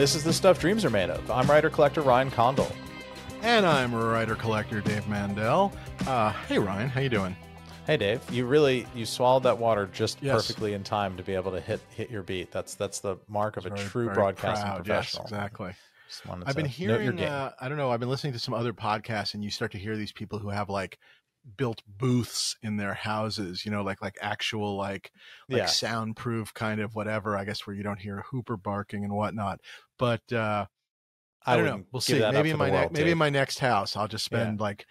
This is the stuff dreams are made of. I'm writer collector Ryan Condal. And I'm writer collector Dave Mandel. Uh, hey Ryan, how you doing? Hey Dave, you really you swallowed that water just Yes. perfectly in time to be able to hit hit your beat. That's that's the mark of a true broadcasting proud. professional. Yes, exactly. I've been to note your hearing. Uh, I don't know. I've been listening to some other podcasts, and you start to hear these people who have like built booths in their houses. You know, like like actual like like Yeah. soundproof kind of whatever. I guess where you don't hear a hooper barking and whatnot. But uh, I, don't know. We'll see. Maybe in my next maybe in my next house, I'll just spend like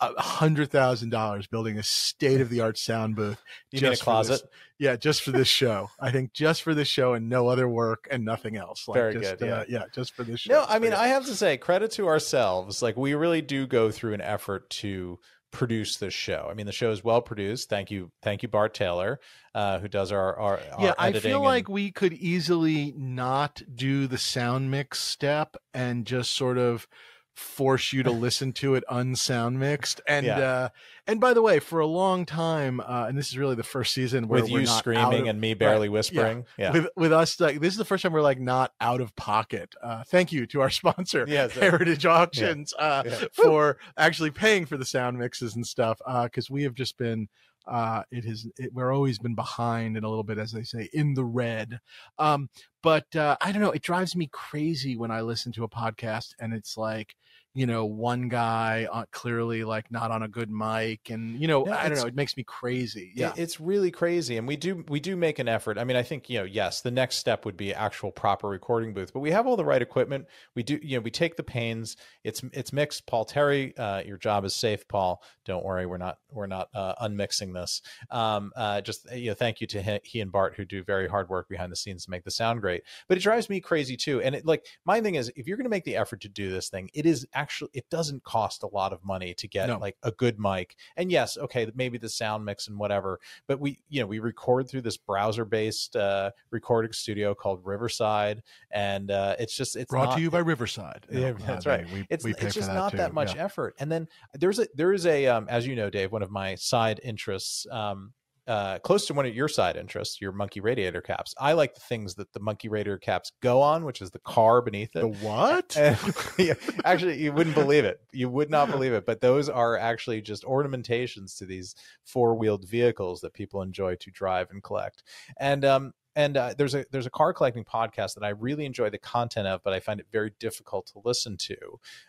a hundred thousand dollars building a state of the art sound booth. You a just this- closet? yeah, just for this show. I think just for this show and no other work and nothing else. Like Very just, good, Uh, yeah. yeah, just for this show. No, I mean, yeah. I have to say, credit to ourselves. Like, we really do go through an effort to produce this show. I mean, the show is well produced. Thank you, thank you, Bart Taylor, uh, who does our our, our yeah, I feel and- like we could easily not do the sound mix step and just sort of force you to listen to it unsound mixed. And Yeah. uh and by the way, for a long time, uh and this is really the first season where with we're you screaming of- and me barely yeah. whispering. Yeah, with with us like this is the first time we're like not out of pocket. Uh, thank you to our sponsor, Yes, uh, Heritage Auctions, uh, Yeah. for actually paying for the sound mixes and stuff. Because we have just been, uh, it has it, we're always been behind and a little bit, as they say, in the red. Um, but uh, I don't know, it drives me crazy when I listen to a podcast and it's like. You know, one guy uh, clearly like not on a good mic, and you know, Yeah, I don't know. It makes me crazy. Yeah, it's really crazy, and we do we do make an effort. I mean, I think you know, yes, the next step would be actual proper recording booth, but we have all the right equipment. We do, you know, we take the pains. It's it's mixed. Paul Terry, uh, your job is safe, Paul. Don't worry, we're not we're not uh, unmixing this. Um, uh, just you know, thank you to he, he and Bart who do very hard work behind the scenes to make the sound great. But it drives me crazy too. And it like my thing is, if you're going to make the effort to do this thing, it is actually it doesn't cost a lot of money to get No. like a good mic. And yes, okay, maybe the sound mix and whatever, but we you know we record through this browser based uh, recording studio called Riverside, and uh, it's just it's brought not, to you by Riverside. yeah, No, that's uh, right. We, it's we it's just that not too. that much Yeah. effort. And then there's a there is a um, as you know, Dave, one of my side interests. Um, uh, close to one of your side interests, your monkey radiator caps. I like the things that the monkey radiator caps go on, which is the car beneath it. The what? And- yeah, actually, you wouldn't believe it. You would not believe it. But those are actually just ornamentations to these four wheeled vehicles that people enjoy to drive and collect. And um, and uh, there's a there's a car collecting podcast that I really enjoy the content of, but I find it very difficult to listen to.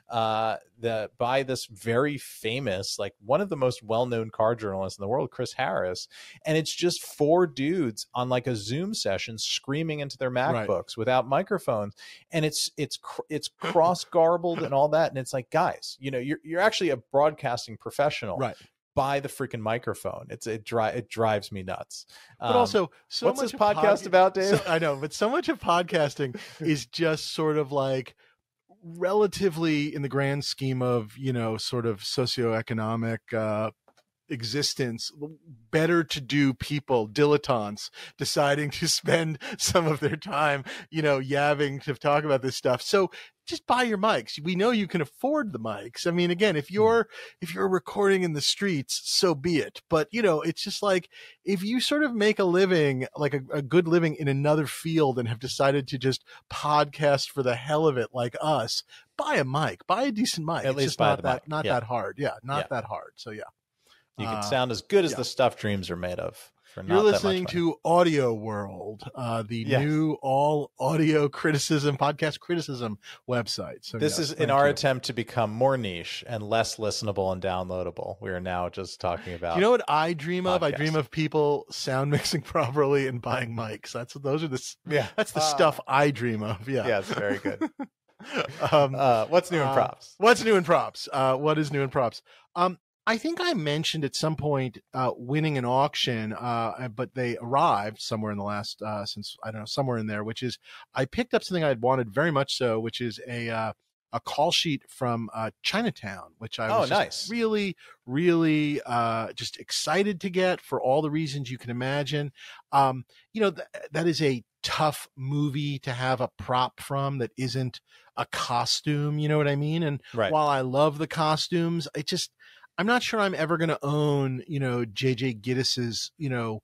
Uh, the by this very famous, like one of the most well known car journalists in the world, Chris Harris, and it's just four dudes on like a Zoom session screaming into their Right. MacBooks without microphones, and it's it's cr- it's cross garbled and all that, and it's like guys, you know, you're you're actually a broadcasting professional, right. Buy the freaking microphone. It's it dri- it drives me nuts. But Um, also, so what's much this podcast podca- about, Dave? so- I know, but so much of podcasting is just sort of like relatively in the grand scheme of you know sort of socioeconomic uh existence better to do people dilettantes deciding to spend some of their time you know yabbing to talk about this stuff so just buy your mics we know you can afford the mics i mean again if you're if you're recording in the streets so be it but you know it's just like if you sort of make a living like a, a good living in another field and have decided to just podcast for the hell of it like us buy a mic buy a decent mic At it's least not the that mic. not Yeah. that hard yeah not Yeah. that hard so yeah you can uh, sound as good as yeah. the stuff dreams are made of. You're listening to Audio World, uh, the Yes. new all audio criticism podcast criticism website. So This yes, is in our you. attempt to become more niche and less listenable and downloadable. We are now just talking about. You know what I dream of? I dream of people sound mixing properly and buying mics. That's those are the yeah, that's the Ah. stuff I dream of. Yeah. Yeah, it's very good. um, Uh, what's new in uh, props? What's new in props? Uh, what is new in props? Um, I think I mentioned at some point uh, winning an auction, uh, but they arrived somewhere in the last uh, since I don't know somewhere in there, which is I picked up something I had wanted very much so, which is a uh, a call sheet from uh, Chinatown, which I Oh, was nice. really, really uh, just excited to get for all the reasons you can imagine. Um, you know, th- that is a tough movie to have a prop from that isn't a costume. You know what I mean? And Right. while I love the costumes, it just I'm not sure I'm ever going to own, you know, JJ Gittes's, you know,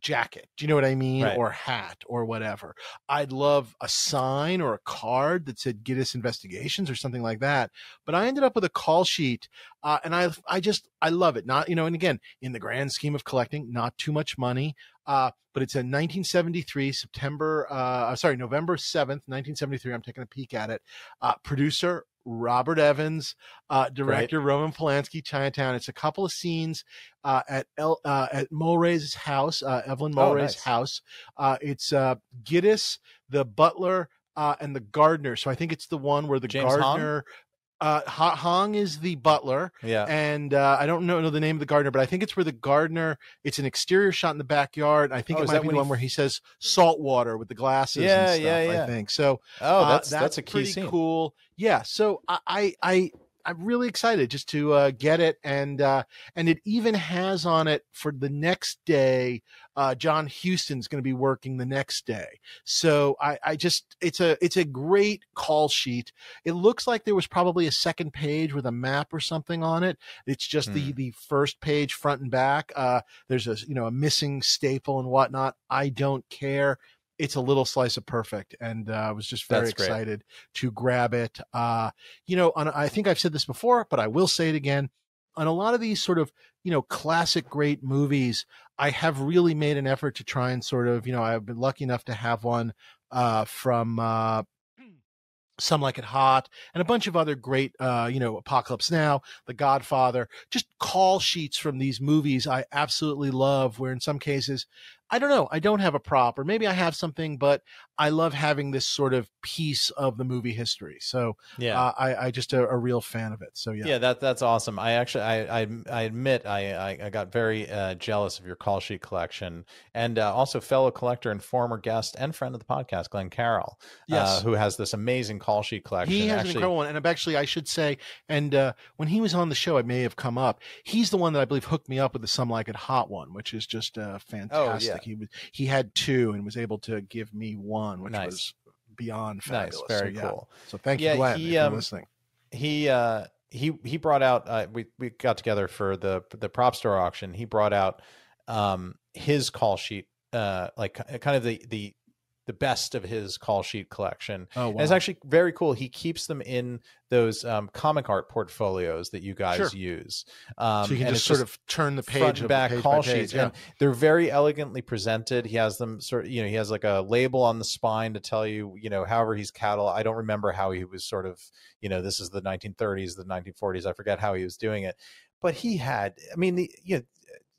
jacket. Do you know what I mean? Right. Or hat or whatever. I'd love a sign or a card that said Gittes Investigations or something like that. But I ended up with a call sheet, uh, and I I just I love it. Not you know, and again, in the grand scheme of collecting, not too much money. Uh, but it's a 1973 September, uh, sorry, November 7th, 1973. I'm taking a peek at it. Uh, producer Robert Evans, uh, director Roman Polanski, Chinatown. It's a couple of scenes uh, at El, uh, at Mulwray's house, uh, Evelyn Oh, Mulwray's nice. house. Uh, it's uh, Gittes, the butler, uh, and the gardener. So I think it's the one where the James gardener. Uh, Hong is the butler, Yeah. and uh, I don't know, know the name of the gardener, but I think it's where the gardener. It's an exterior shot in the backyard. I think Oh, it might that be the he one where he says salt water with the glasses. Yeah, and stuff, yeah, yeah. I think so. Oh, Uh, that's that's, a key pretty scene. cool. Yeah. So I, I, I I'm really excited just to uh, get it, and uh, and it even has on it for the next day. Uh, John Huston's going to be working the next day, so I, I just it's a it's a great call sheet. It looks like there was probably a second page with a map or something on it. It's just the Hmm. the first page front and back. Uh, there's a you know a missing staple and whatnot. I don't care. It's a little slice of perfect, and uh, I was just very That's great. excited to grab it. Uh, you know, on, I think I've said this before, but I will say it again. On a lot of these sort of, you know, classic great movies, I have really made an effort to try and sort of, you know, I've been lucky enough to have one uh, from uh, Some Like It Hot and a bunch of other great, uh, you know, Apocalypse Now, The Godfather, just call sheets from these movies I absolutely love, where in some cases, I don't know, I don't have a prop, or maybe I have something, but I love having this sort of piece of the movie history. So Yeah. uh, I, I just a, a real fan of it. So yeah. yeah. that that's awesome. I actually, I, I, I admit, I, I, I got very uh, jealous of your call sheet collection, and uh, also fellow collector and former guest and friend of the podcast, Glenn Carroll, Yes. uh, who has this amazing call sheet collection. He has an actually, incredible one, and I've actually I should say, and uh, when he was on the show, it may have come up. He's the one that I believe hooked me up with the Some Like It Hot one, which is just uh, fantastic. Oh, yeah. He was he had two and was able to give me one, which Nice. was beyond nice, fabulous. very so, yeah. cool. So thank you, Yeah, Glenn, he, if you're um, listening. he uh he he brought out uh, we we got together for the the prop store auction he brought out um his call sheet uh like kind of the the the best of his call sheet collection. Oh, and it's actually very cool. He keeps them in those um comic art portfolios that you guys Sure. use. Um so you can just sort of turn the page front and back page call page, sheets. Yeah. and they're very elegantly presented. He has them sort of you know he has like a label on the spine to tell you you know however he's catalog i don't remember how he was sort of you know this is the 1930s the 1940s i forget how he was doing it. But he had i mean the you know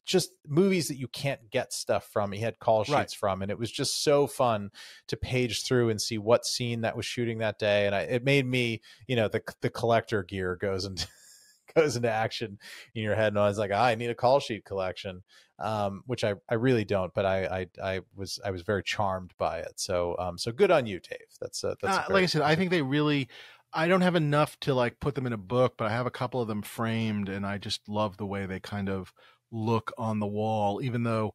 just movies that you can't get stuff from he had call sheets Right. from and it was just so fun to page through and see what scene that was shooting that day and I, it made me you know the the collector gear goes into goes into action in your head and I was like ah, I need a call sheet collection um which I I really don't but I I I was I was very charmed by it so um so good on you Dave that's a, that's Uh, like I said, I think they really. I don't have enough to like put them in a book, but I have a couple of them framed, and I just love the way they kind of look on the wall. Even though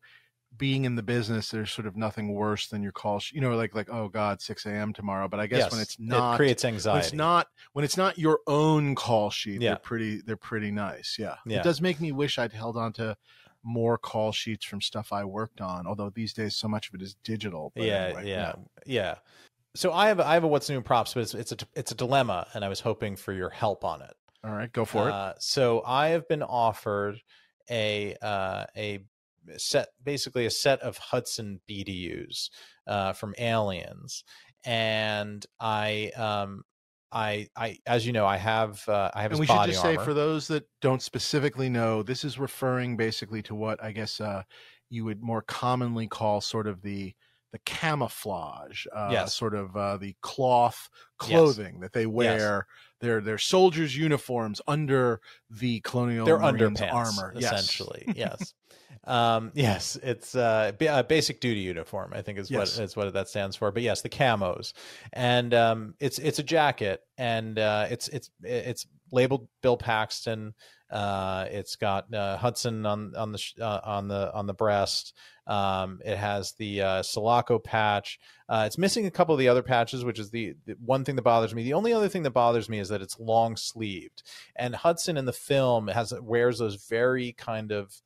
being in the business, there's sort of nothing worse than your call. sh- You know, like like oh god, six a.m. tomorrow. But I guess when it's not it creates anxiety it's not when it's not your own call sheet, Yeah. they're pretty they're pretty nice. Yeah. Yeah. It does make me wish I'd held on to more call sheets from stuff I worked on. Although these days so much of it is digital. But yeah, anyway, yeah, yeah. So I have I have a what's new props, but it's it's a it's a dilemma, and I was hoping for your help on it. All right, go for it. Uh, so I have been offered a uh, a set, basically a set of Hudson BDUs uh, from Aliens, and I um I I as you know I have uh, I have and we should just armor. say for those that don't specifically know, this is referring basically to what I guess uh, you would more commonly call sort of the the camouflage, uh, Yes. sort of uh, the cloth clothing that they wear. Their their soldiers' uniforms under the colonial They're Marines underpants, armor, essentially. Yes. um, yes, it's uh, ba- uh, basic duty uniform. I think is Yes. what is what that stands for. But yes, the camos, and um, it's it's a jacket, and uh, it's it's it's labeled Bill Paxton. Uh, it's got uh, Hudson on on the sh- uh, on the on the breast. Um, it has the uh, Sulaco patch. Uh, it's missing a couple of the other patches, which is the, the one thing that bothers me. The only other thing that bothers me is that it's long sleeved. And Hudson in the film has wears those very kind of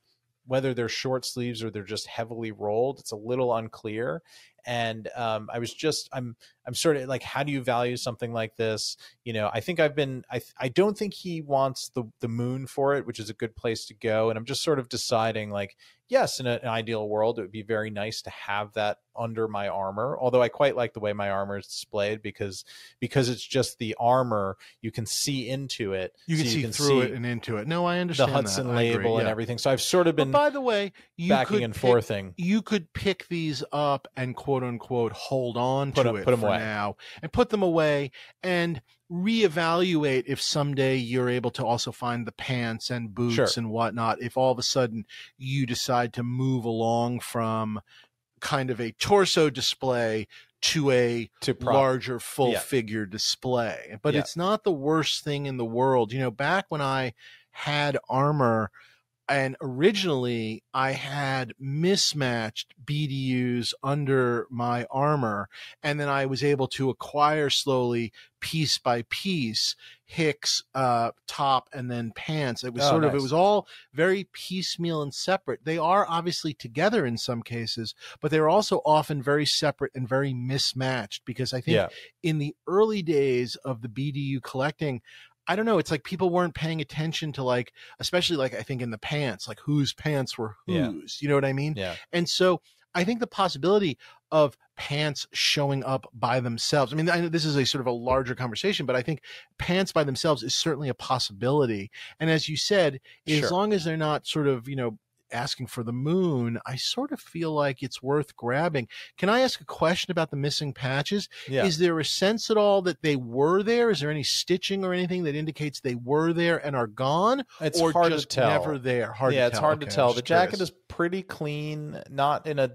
whether they're short sleeves or they're just heavily rolled. It's a little unclear. And um, I was just I'm I'm sort of like, how do you value something like this? You know, I think I've been I I don't think he wants the the moon for it, which is a good place to go. And I'm just sort of deciding like, yes, in a, an ideal world, it would be very nice to have that under my armor. Although I quite like the way my armor is displayed because because it's just the armor, you can see into it. You can so see can through see it and into it. No, I understand the Hudson that. Agree, label and everything. So I've sort of But been by the way, you backing could and pick- forthing. you could pick these up and quote unquote hold on Put to 'em- it put 'em for away. now and put them away and reevaluate if someday you're able to also find the pants and boots Sure. and whatnot if all of a sudden you decide to move along from kind of a torso display to a to larger full Yeah. figure display. But Yeah. it's not the worst thing in the world. You know, back when I had armor and originally I had mismatched BDUs under my armor and then I was able to acquire slowly piece by piece Hicks uh top and then pants. It was Oh, sort of it was all very piecemeal and separate. They are obviously together in some cases, but they're also often very separate and very mismatched because I think Yeah. in the early days of the BDU collecting, I don't know, it's like people weren't paying attention to like, especially like I think in the pants, like whose pants were Yeah. whose, you know what I mean? Yeah. And so I think the possibility of pants showing up by themselves. I mean, I know this is a sort of a larger conversation, but I think pants by themselves is certainly a possibility. And as you said, as long as they're not sort of, you know, asking for the moon, I sort of feel like it's worth grabbing. Can I ask a question about the missing patches? Yeah. Is there a sense at all that they were there? Is there any stitching or anything that indicates they were there and are gone, it's or hard just to tell. never there? Hard yeah, it's tell. hard Okay, to tell. The jacket curious. is pretty clean, not in a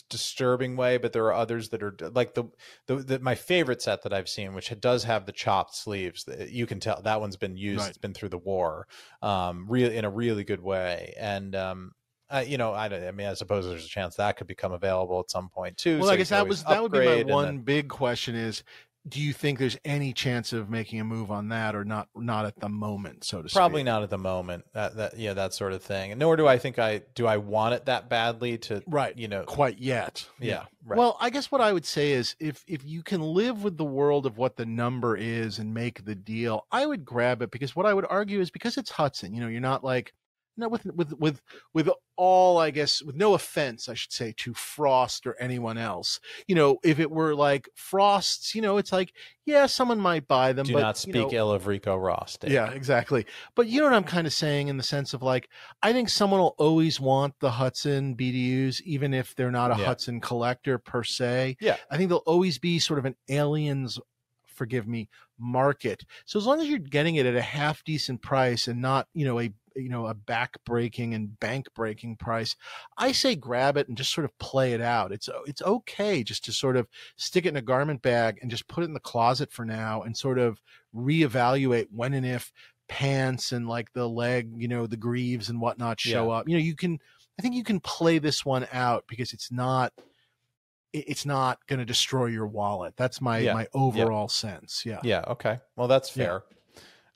disturbing way, but there are others that are like the, the the my favorite set that I've seen, which does have the chopped sleeves. You can tell that one's been used. Right. It's been through the war, um, really in a really good way, and um. Uh, you know, I, I mean, I suppose there's a chance that could become available at some point too. Well, so I guess that was that would be my upgrade and then- one big question: is do you think there's any chance of making a move on that, or not? Not at the moment, so to speak. Probably not at the moment. That that yeah, that sort of thing. And nor do I think I do. I want it that badly to right. you know. Quite yet. Yeah. Right. Well, I guess what I would say is if if you can live with the world of what the number is and make the deal, I would grab it because what I would argue is because it's Hudson, you know, you're not like not with with with with all I guess with no offense I should say to Frost or anyone else. You know, if it were like Frost's, you know, it's like yeah, someone might buy them do but not you speak know, ill of Rico Ross. Dave. yeah, exactly. But you know what I'm kind of saying in the sense of like, I think someone will always want the Hudson BDUs, even if they're not a Yeah. Hudson collector per se. Yeah. I think there'll always be sort of an aliens, forgive me, market. So as long as you're getting it at a half decent price and not, you know, a you know a back breaking and bank breaking price i say grab it and just sort of play it out it's uh, it's okay just to sort of stick it in a garment bag and just put it in the closet for now and sort of reevaluate when and if pants and like the leg, you know, the greaves and whatnot show up. You know, you can I think you can play this one out because it's not it's not going to destroy your wallet. That's my Yeah. my overall sense. Yeah. Yeah. Okay. Well, that's Yeah. fair.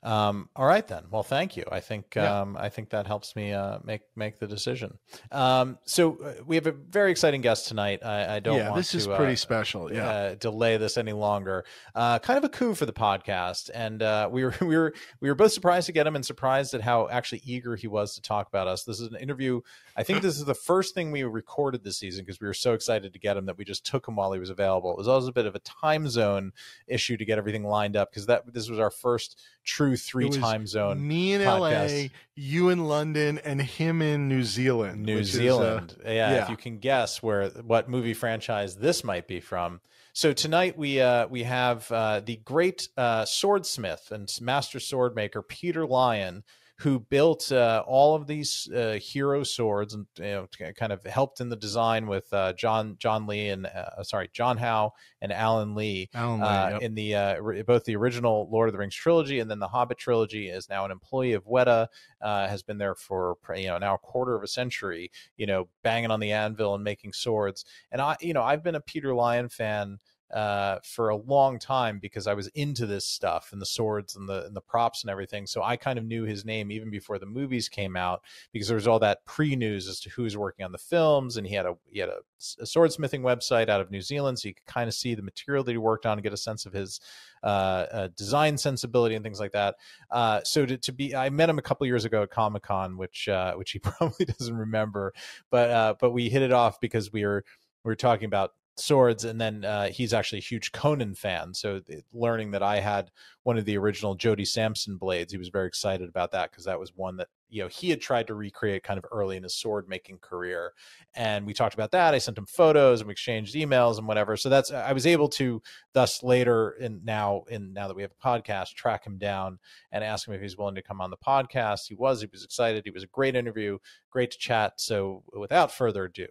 Um, all right then. Well, thank you. I think Yeah. um, I think that helps me uh, make make the decision. Um, so uh, we have a very exciting guest tonight. I, I don't yeah, want this is pretty uh, special. Yeah. uh, delay this any longer. Uh, kind of a coup for the podcast, and uh, we were we were we were both surprised to get him, and surprised at how actually eager he was to talk about us. This is an interview. I think this is the first thing we recorded this season because we were so excited to get him that we just took him while he was available. It was always a bit of a time zone issue to get everything lined up because that this was our first true three was time zone. Me in podcast. LA, you in London, and him in New Zealand. New which is, uh, Zealand. yeah, yeah. if you can guess where what movie franchise this might be from. So tonight we uh, we have uh, the great uh, swordsmith and master sword maker Peter Lyon, who built uh, all of these uh, hero swords and you know kind of helped in the design with uh, John John Lee and uh, sorry John Howe and Alan Lee Alan Lee, uh, yep. in the uh, ri- both the original Lord of the Rings trilogy and then the Hobbit trilogy. Is now an employee of Weta, uh, has been there for you know now a quarter of a century. You know, banging on the anvil and making swords. And I, you know, I've been a Peter Lyon fan uh, for a long time because I was into this stuff and the swords and the and the props and everything. So I kind of knew his name even before the movies came out because there was all that pre-news as to who was working on the films, and he had a he had a, a swordsmithing website out of New Zealand, so you could kind of see the material that he worked on and get a sense of his uh, uh, design sensibility and things like that. Uh, so to, to be, I met him a couple years ago at Comic Con, which uh, which he probably doesn't remember, but uh, but we hit it off because we were we were talking about swords and then uh, he's actually a huge conan fan so learning that i had one of the original Jody Samson blades he was very excited about that because that was one that you know he had tried to recreate kind of early in his sword making career and we talked about that i sent him photos and we exchanged emails and whatever so that's i was able to thus later and now in now that we have a podcast track him down and ask him if he's willing to come on the podcast. He was he was excited he was a great interview great to chat so without further ado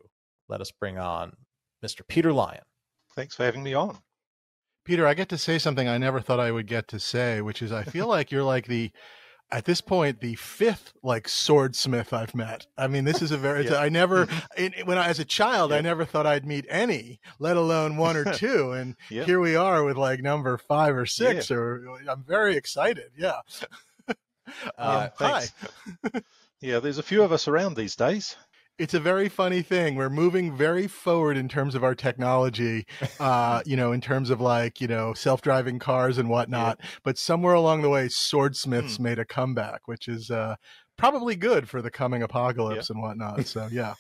let us bring on Mr. Peter Lyon. Thanks for having me on. Peter, I get to say something I never thought I would get to say, which is I feel like you're like the at this point the fifth like swordsmith I've met. I mean, this is a very yeah. I never in, when I as a child yeah. I never thought I'd meet any, let alone one or two, and yeah. here we are with like number five or six. Or I'm very excited. Yeah. Uh, um, hi. yeah, there's a few of us around these days it's a very funny thing. We're moving very forward in terms of our technology, uh, you know, in terms of like, you know, self driving cars and whatnot. Yeah. But somewhere along the way, swordsmiths hmm. made a comeback, which is uh, probably good for the coming apocalypse yeah. and whatnot. So, yeah.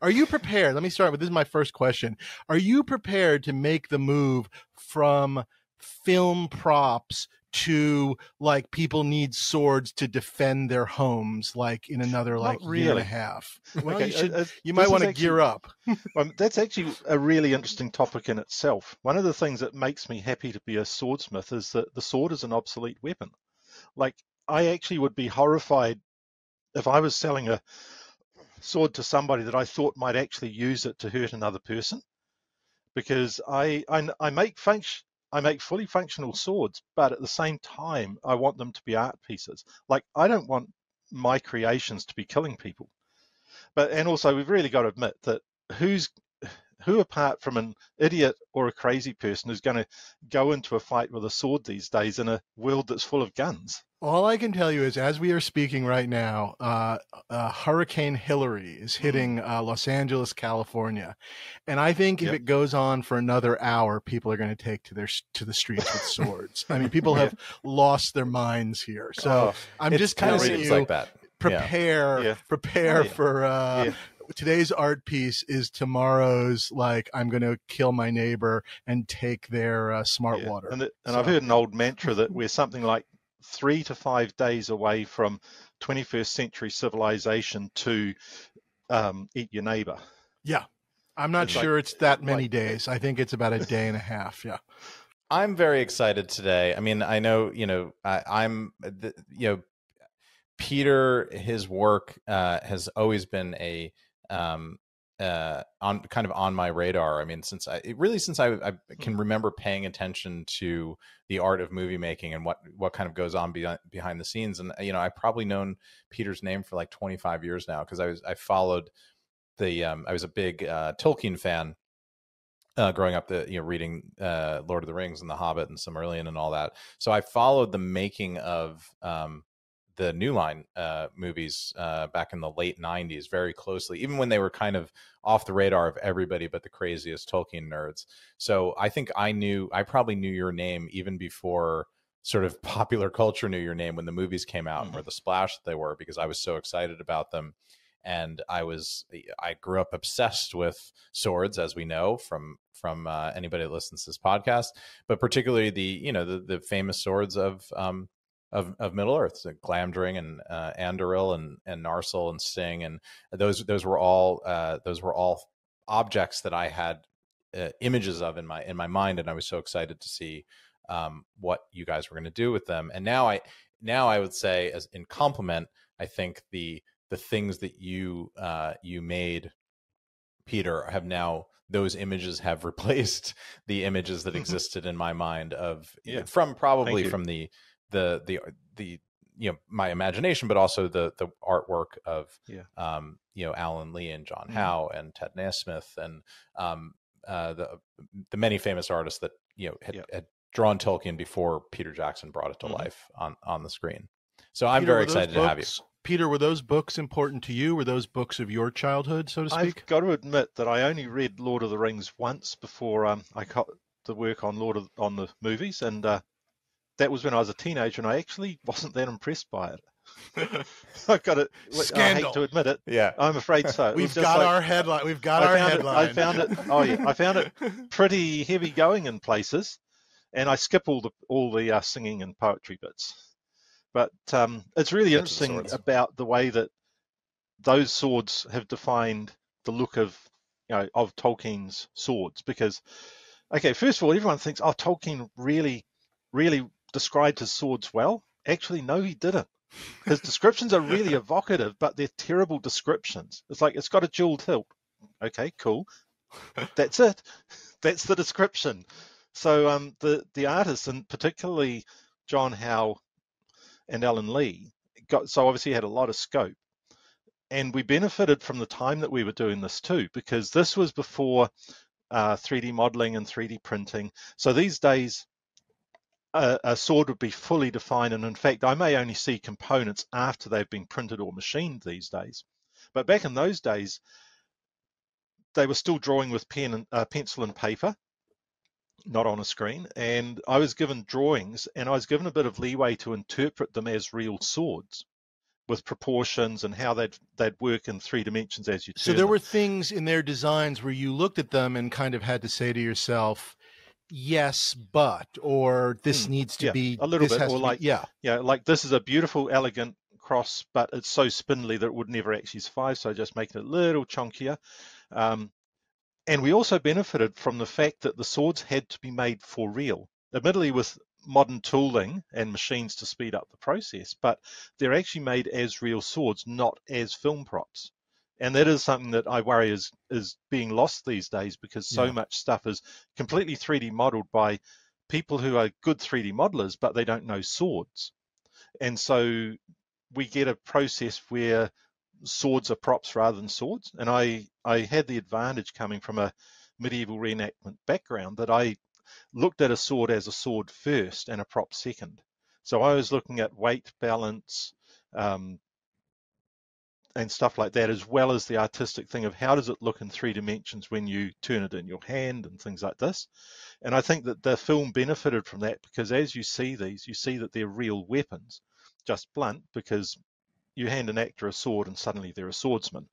Are you prepared? Let me start with this is my first question. Are you prepared to make the move from film props to like people need swords to defend their homes like in another like really. year and a half. Well okay, you, should, uh, you might want to gear up. well, that's actually a really interesting topic in itself. One of the things that makes me happy to be a swordsmith is that the sword is an obsolete weapon. Like i actually would be horrified if i was selling a sword to somebody that i thought might actually use it to hurt another person because I, I, I make function I make fully functional swords, but at the same time, I want them to be art pieces. Like I don't want my creations to be killing people. But and also we've really got to admit that who's who apart from an idiot or a crazy person is going to go into a fight with a sword these days in a world that's full of guns? All I can tell you is, as we are speaking right now, uh, uh, Hurricane Hilary is mm-hmm. hitting uh, Los Angeles, California, and I think if yep. it goes on for another hour, people are going to take to their to the streets with swords. I mean, people have lost their minds here. So oh, I'm just kind of saying, like that. Prepare, yeah. prepare oh, yeah. for uh, today's art piece is tomorrow's like i'm going to kill my neighbor and take their uh, smart yeah. water and, the, and so. i've heard an old mantra that we're something like three to five days away from 21st century civilization to um, eat your neighbor. Yeah. I'm not it's sure like, it's that many like, days. I think it's about a day and a half. Yeah. I'm very excited today. I mean, I know, you know, I, am you know, Peter, his work uh, has always been a um, uh, on kind of on my radar. I mean, since I really since I, I, can hmm. remember paying attention to the art of movie making and what what kind of goes on behind behind the scenes, and you know, I've probably known Peter's name for like 25 years now because I was I followed the um, I was a big uh, Tolkien fan. Uh, growing up, the you know reading uh, Lord of the Rings and The Hobbit and Silmarillion and all that, so I followed the making of um, the New Line uh, movies uh, back in the late '90s very closely, even when they were kind of off the radar of everybody but the craziest Tolkien nerds. So I think I knew, I probably knew your name even before sort of popular culture knew your name when the movies came out mm-hmm. and were the splash that they were because I was so excited about them. And I was, I grew up obsessed with swords, as we know from from uh, anybody that listens to this podcast, but particularly the you know the the famous swords of um, of, of Middle Earth, so Glamdring and uh, Anduril and and Narsil and Sting, and those those were all uh, those were all objects that I had uh, images of in my in my mind, and I was so excited to see um, what you guys were going to do with them. And now I now I would say, as in compliment, I think the the things that you uh, you made, Peter, have now those images have replaced the images that mm-hmm. existed in my mind of yeah. from probably from the the the the you know my imagination, but also the the artwork of yeah. um, you know Alan Lee and John mm. Howe and Ted Nasmith and um, uh, the the many famous artists that you know had, Yep. had drawn Tolkien before Peter Jackson brought it to Mhm. life on on the screen. So I'm Peter, very excited to have you. Peter, were those books important to you? Were those books of your childhood, so to speak? I've got to admit that I only read Lord of the Rings once before um, I got to work on Lord of on the movies, and uh, that was when I was a teenager, and I actually wasn't that impressed by it. I've got to. I Scandal. hate to admit it. Yeah, I'm afraid so. It We've got like- our headline. We've got I our found it- headline. I found it. Oh yeah, I found it pretty heavy going in places, and I skip all the all the uh, singing and poetry bits. But um, it's really to the interesting about the way that those swords have defined the look of you know of Tolkien's swords. Because okay, first of all, everyone thinks oh Tolkien really really described his swords well. Actually, no, he didn't. His descriptions are really evocative, but they're terrible descriptions. It's like it's got a jeweled hilt. Okay, cool. That's it. That's the description. So um, the the artists, and particularly John Howe and Alan Lee, got so obviously had a lot of scope, and we benefited from the time that we were doing this too, because this was before uh, 3D modeling and 3D printing. So these days, a, a sword would be fully defined, and in fact, I may only see components after they've been printed or machined these days. But back in those days, they were still drawing with pen and uh, pencil and paper, not on a screen. And I was given drawings, and I was given a bit of leeway to interpret them as real swords, with proportions and how they'd they'd work in three dimensions as you. So there them. were things in their designs where you looked at them and kind of had to say to yourself, "Yes, but," or "This Hmm, needs to yeah, be a little this bit, or to be- like- yeah." Yeah, like this is a beautiful, elegant cross, but it's so spindly that it would never actually survive. So just make it a little chunkier. Um, and we also benefited from the fact that the swords had to be made for real. Admittedly, with modern tooling and machines to speed up the process, but they're actually made as real swords, not as film props. And that is something that I worry is is being lost these days because so Yeah. much stuff is completely 3D modeled by people who are good 3D modelers, but they don't know swords. And so we get a process where swords are props rather than swords. And I, I had the advantage coming from a medieval reenactment background that I looked at a sword as a sword first and a prop second. So I was looking at weight, balance, um, and stuff like that, as well as the artistic thing of how does it look in three dimensions when you turn it in your hand and things like this. And I think that the film benefited from that because as you see these, you see that they're real weapons, just blunt, because you hand an actor a sword and suddenly they're a swordsman.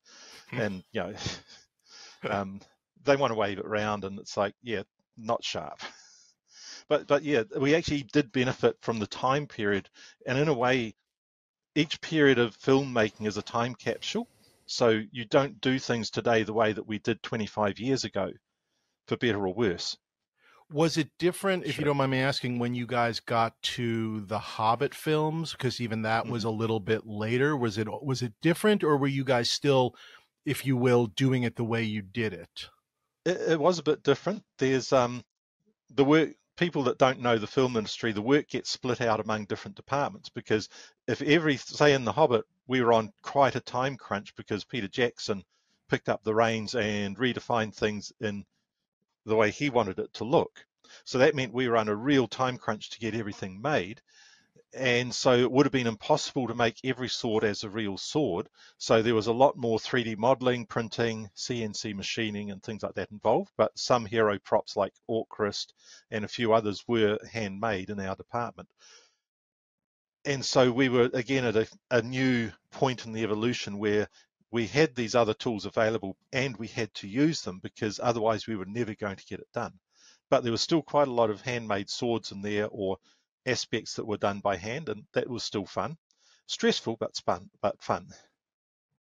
and, you know, um, they want to wave it around and it's like, yeah, not sharp. But, but yeah, we actually did benefit from the time period. And in a way, each period of filmmaking is a time capsule. So you don't do things today the way that we did 25 years ago, for better or worse. Was it different, if you don't mind me asking, when you guys got to the Hobbit films? Because even that was a Mm-hmm. little bit later. Was it was it different, or were you guys still, if you will, doing it the way you did it? It, it was a bit different. There's um, the work. People that don't know the film industry, the work gets split out among different departments because if every, say in The Hobbit, we were on quite a time crunch because Peter Jackson picked up the reins and redefined things in the way he wanted it to look. So that meant we were on a real time crunch to get everything made. And so it would have been impossible to make every sword as a real sword. So there was a lot more 3D modeling, printing, CNC machining, and things like that involved. But some hero props like Orcrist and a few others were handmade in our department. And so we were again at a, a new point in the evolution where we had these other tools available and we had to use them because otherwise we were never going to get it done. But there was still quite a lot of handmade swords in there or aspects that were done by hand, and that was still fun. Stressful, but fun. But fun.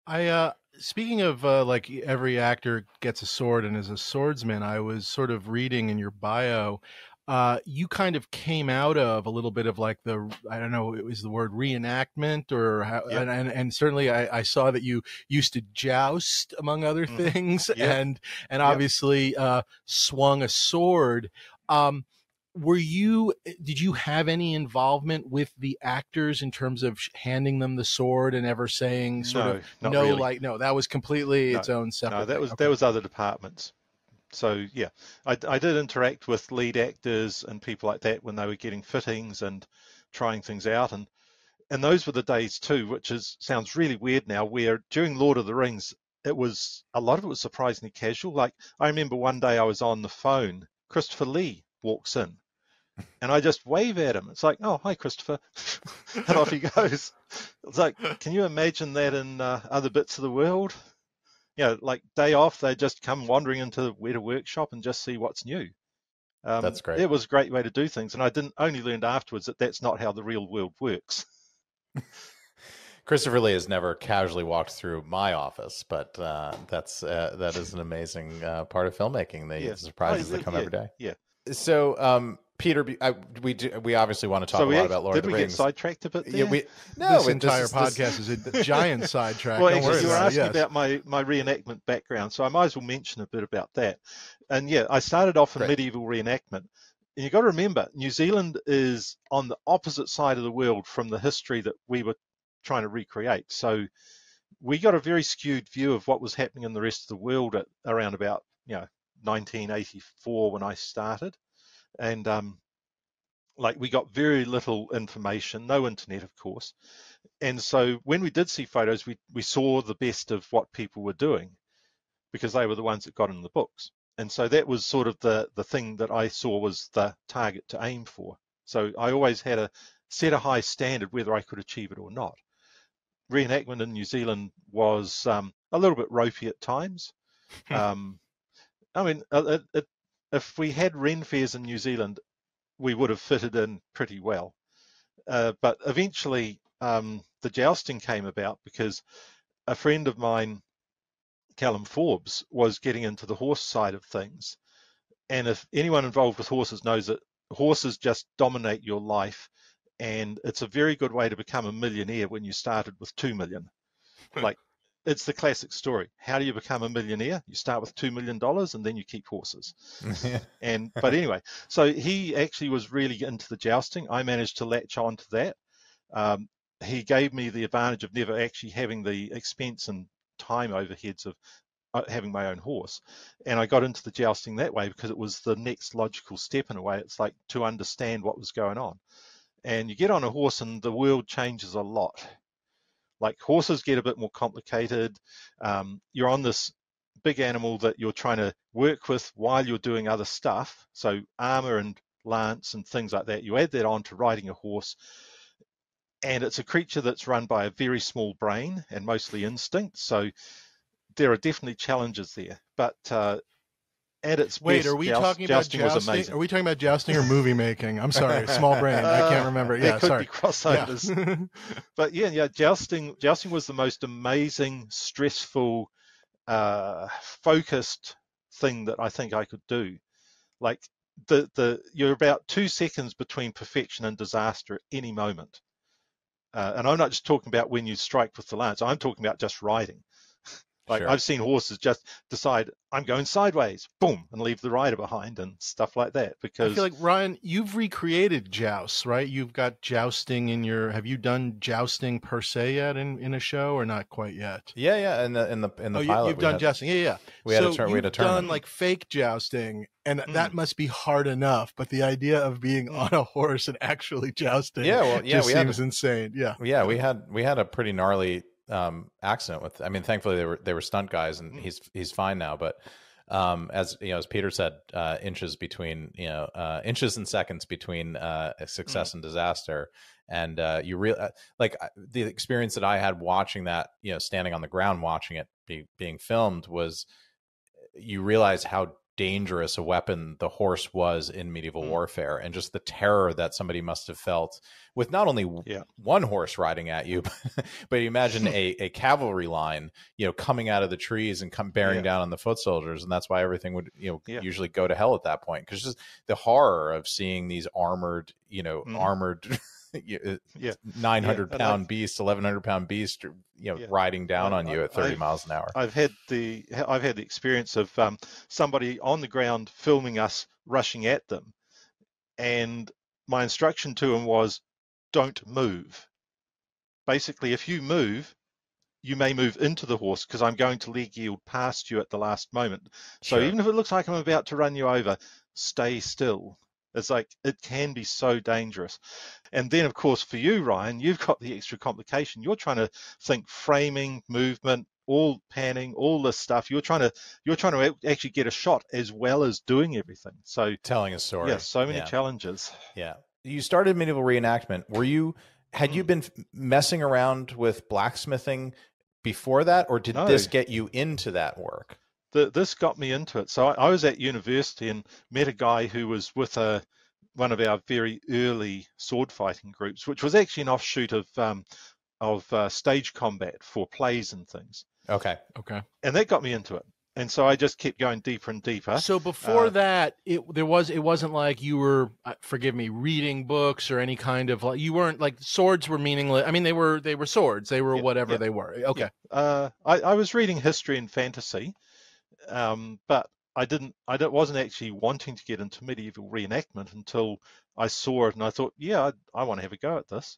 I uh speaking of uh, like every actor gets a sword and is a swordsman, I was sort of reading in your bio uh you kind of came out of a little bit of like the I don't know it was the word reenactment or how Yep. and, and and certainly I, I saw that you used to joust among other Mhm. things Yep. and and Yep. obviously uh swung a sword um were you eh, did you have any involvement with the actors in terms of handing them the sword and ever saying sort no, of no really. like no that was completely No, its own separate no, that was Okay. that was other departments. so yeah, I, I did interact with lead actors and people like that when they were getting fittings and trying things out, and and those were the days too, which is sounds really weird now. Where during Lord of the Rings, it was a lot of it was surprisingly casual. Like I remember one day I was on the phone, Christopher Lee walks in, and I just wave at him. It's like, oh hi Christopher, and off he goes. It's like, can you imagine that in uh, other bits of the world? you know, like day off, they just come wandering into the Weta Workshop and just see what's new. Um, that's great. It was a great way to do things, and I didn't only learned afterwards that that's not how the real world works. Christopher Lee has never casually walked through my office, but uh, that's uh, that is an amazing uh, part of filmmaking. The yeah. surprises oh, that come yeah, every day. Yeah. So, um, Peter, I, we do, we obviously want to talk so a lot about Lord of the Rings. Did we get sidetracked a bit? There? Yeah, we no. This entire this, podcast this... is a giant sidetrack. well, actually, you were asking yes. about my my reenactment background, so I might as well mention a bit about that. And yeah, I started off in Great. medieval reenactment. And you've got to remember, New Zealand is on the opposite side of the world from the history that we were trying to recreate. So we got a very skewed view of what was happening in the rest of the world at around about you know 1984 when I started, and um, like we got very little information, no internet, of course. And so when we did see photos, we, we saw the best of what people were doing because they were the ones that got in the books. And so that was sort of the, the thing that I saw was the target to aim for. So I always had a set a high standard whether I could achieve it or not. Reenactment in New Zealand was um, a little bit ropey at times. um, I mean, it, it, if we had Ren fairs in New Zealand, we would have fitted in pretty well. Uh, but eventually, um, the jousting came about because a friend of mine, Callum Forbes, was getting into the horse side of things. And if anyone involved with horses knows that horses just dominate your life, and it's a very good way to become a millionaire when you started with two million. like it's the classic story. How do you become a millionaire? You start with two million dollars and then you keep horses. and but anyway, so he actually was really into the jousting. I managed to latch on to that. Um, he gave me the advantage of never actually having the expense and time overheads of uh, having my own horse. And I got into the jousting that way because it was the next logical step in a way. It's like to understand what was going on. And you get on a horse and the world changes a lot like horses get a bit more complicated. Um, you're on this big animal that you're trying to work with while you're doing other stuff. So armor and lance and things like that. You add that on to riding a horse. And it's a creature that's run by a very small brain and mostly instinct. So there are definitely challenges there. But uh, at its Wait, best, are we joust, talking about jousting? jousting? Are we talking about jousting or movie making? I'm sorry, small brain. I can't remember. Yeah, could sorry. be crossovers. Yeah. but yeah, yeah, jousting. Jousting was the most amazing, stressful, uh, focused thing that I think I could do. Like the the you're about two seconds between perfection and disaster at any moment. Uh, and I'm not just talking about when you strike with the lance. I'm talking about just riding. Like sure. I've seen horses just decide I'm going sideways, boom, and leave the rider behind and stuff like that. Because I feel like Ryan, you've recreated jousts, right? You've got jousting in your. Have you done jousting per se yet in, in a show or not quite yet? Yeah, yeah. In the in the in the oh, pilot, you, have done had, jousting. Yeah, yeah. We so had a turn. We had a turn. done like fake jousting, and mm. that must be hard enough. But the idea of being mm. on a horse and actually jousting, yeah, well, yeah, just we seems had, insane. Yeah, yeah. We had we had a pretty gnarly um, accident with. I mean, thankfully they were they were stunt guys, and mm. he's he's fine now. But um, as you know, as Peter said, uh, inches between you know uh, inches and seconds between uh, success mm. and disaster. And uh, you really uh, like the experience that I had watching that, you know, standing on the ground watching it be, being filmed was you realize how dangerous a weapon the horse was in medieval mm. warfare and just the terror that somebody must have felt with not only yeah. one horse riding at you but you imagine a, a cavalry line you know coming out of the trees and come bearing yeah. down on the foot soldiers and that's why everything would you know yeah. usually go to hell at that point because just the horror of seeing these armored you know mm. armored uh, yeah. 900 yeah. pound beast 1100 pound beast you know yeah. riding down I, on you at 30 I've, miles an hour i've had the i've had the experience of um, somebody on the ground filming us rushing at them and my instruction to him was don't move basically if you move you may move into the horse because I'm going to leg yield past you at the last moment. So Sure. even if it looks like I'm about to run you over, stay still. It's like it can be so dangerous. And then, of course, for you, Ryan, you've got the extra complication. You're trying to think framing, movement, all panning, all this stuff. You're trying to you're trying to actually get a shot as well as doing everything. So telling a story. yeah, so many Yeah. challenges. Yeah. You started medieval reenactment. Were you had you mm. been messing around with blacksmithing before that or did No. this get you into that work? The, this got me into it. So I, I was at university and met a guy who was with a one of our very early sword fighting groups, which was actually an offshoot of um, of uh, stage combat for plays and things. Okay. Okay. And that got me into it. And so I just kept going deeper and deeper. So before Uh, that, it there was it wasn't like you were uh, forgive me reading books or any kind of like you weren't like swords were meaningless. I mean they were they were swords. They were Yeah, whatever yeah. they were. Okay. Uh, I, I was reading history and fantasy, um, but I didn't. I don't- wasn't actually wanting to get into medieval reenactment until I saw it, and I thought, yeah, I, I want to have a go at this.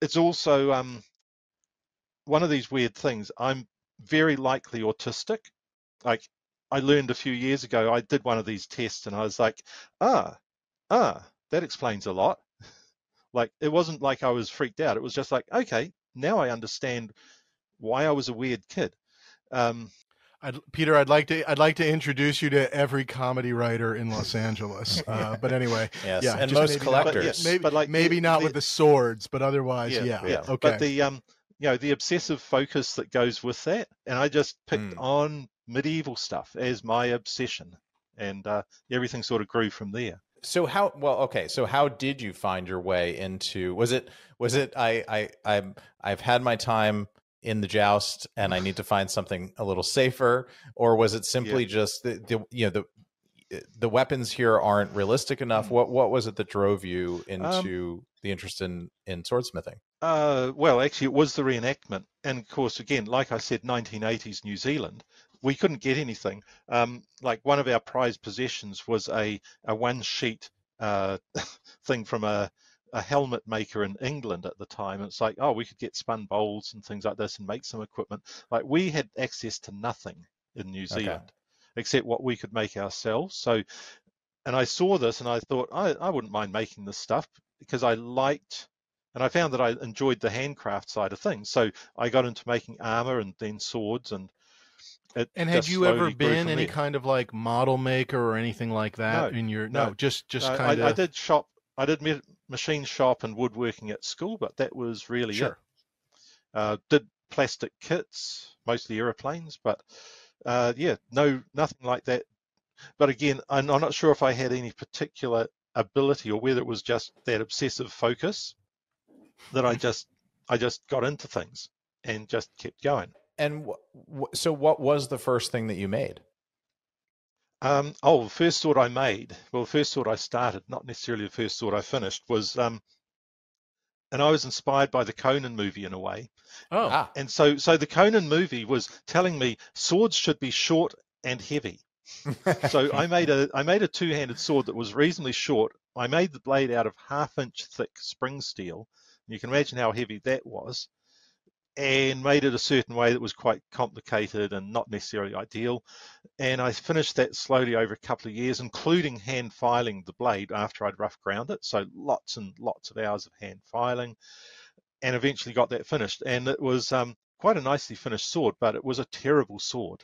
It's also um, one of these weird things. I'm very likely autistic. Like I learned a few years ago, I did one of these tests, and I was like, ah, ah, that explains a lot. Like it wasn't like I was freaked out. It was just like, okay, now I understand why I was a weird kid. Um, I'd, Peter, I'd like to I'd like to introduce you to every comedy writer in Los Angeles. Uh, but anyway, Yes. Yeah, and just most maybe not- collectors. yeah, maybe but like maybe the- not the- with the swords, but otherwise, yeah. yeah, yeah. Okay. but the um, you know, the obsessive focus that goes with that, and I just picked Mm. on medieval stuff as my obsession, and uh, everything sort of grew from there. So how well okay, so how did you find your way into was it was it I I I'm I've had my time in the joust and I need to find something a little safer? Or was it simply just the, the you know the the weapons here aren't realistic enough? What what was it that drove you into the interest in in swordsmithing? Uh, well, actually, it was the reenactment, and of course, again, like I said, 1980s New Zealand, we couldn't get anything. Um, like one of our prized possessions was a a one sheet uh, thing from a a helmet maker in England at the time. It's like, oh, we could get spun bowls and things like this and make some equipment. Like we had access to nothing in New Okay. Zealand except what we could make ourselves. So, and I saw this and I thought, I, I wouldn't mind making this stuff because I liked and I found that I enjoyed the handcraft side of things. So I got into making armor and then swords, and and had you ever been any there. kind of like model maker or anything like that No, in your no, no. just just I- kind I, I of did shop, I did machine shop and woodworking at school, but that was really it. sure. Uh, did plastic kits, mostly aeroplanes, but uh, yeah, no, nothing like that. But again, I'm, I'm not sure if I had any particular ability or whether it was just that obsessive focus that I just I just got into things and just kept going. and wh- wh- so what was the first thing that you made Um, oh, the first sword I made, well, the first sword I started, not necessarily the first sword I finished, was, um, and I was inspired by the Conan movie in a way. Oh, ah And so, so the Conan movie was telling me swords should be short and heavy. So I made a, I made a two-handed sword that was reasonably short. I made the blade out of half-inch thick spring steel. You can imagine how heavy that was, and made it a certain way that was quite complicated and not necessarily ideal. And I finished that slowly over a couple of years, including hand filing the blade after I'd rough ground it. So lots and lots of hours of hand filing, and eventually got that finished. And it was um, quite a nicely finished sword, but it was a terrible sword.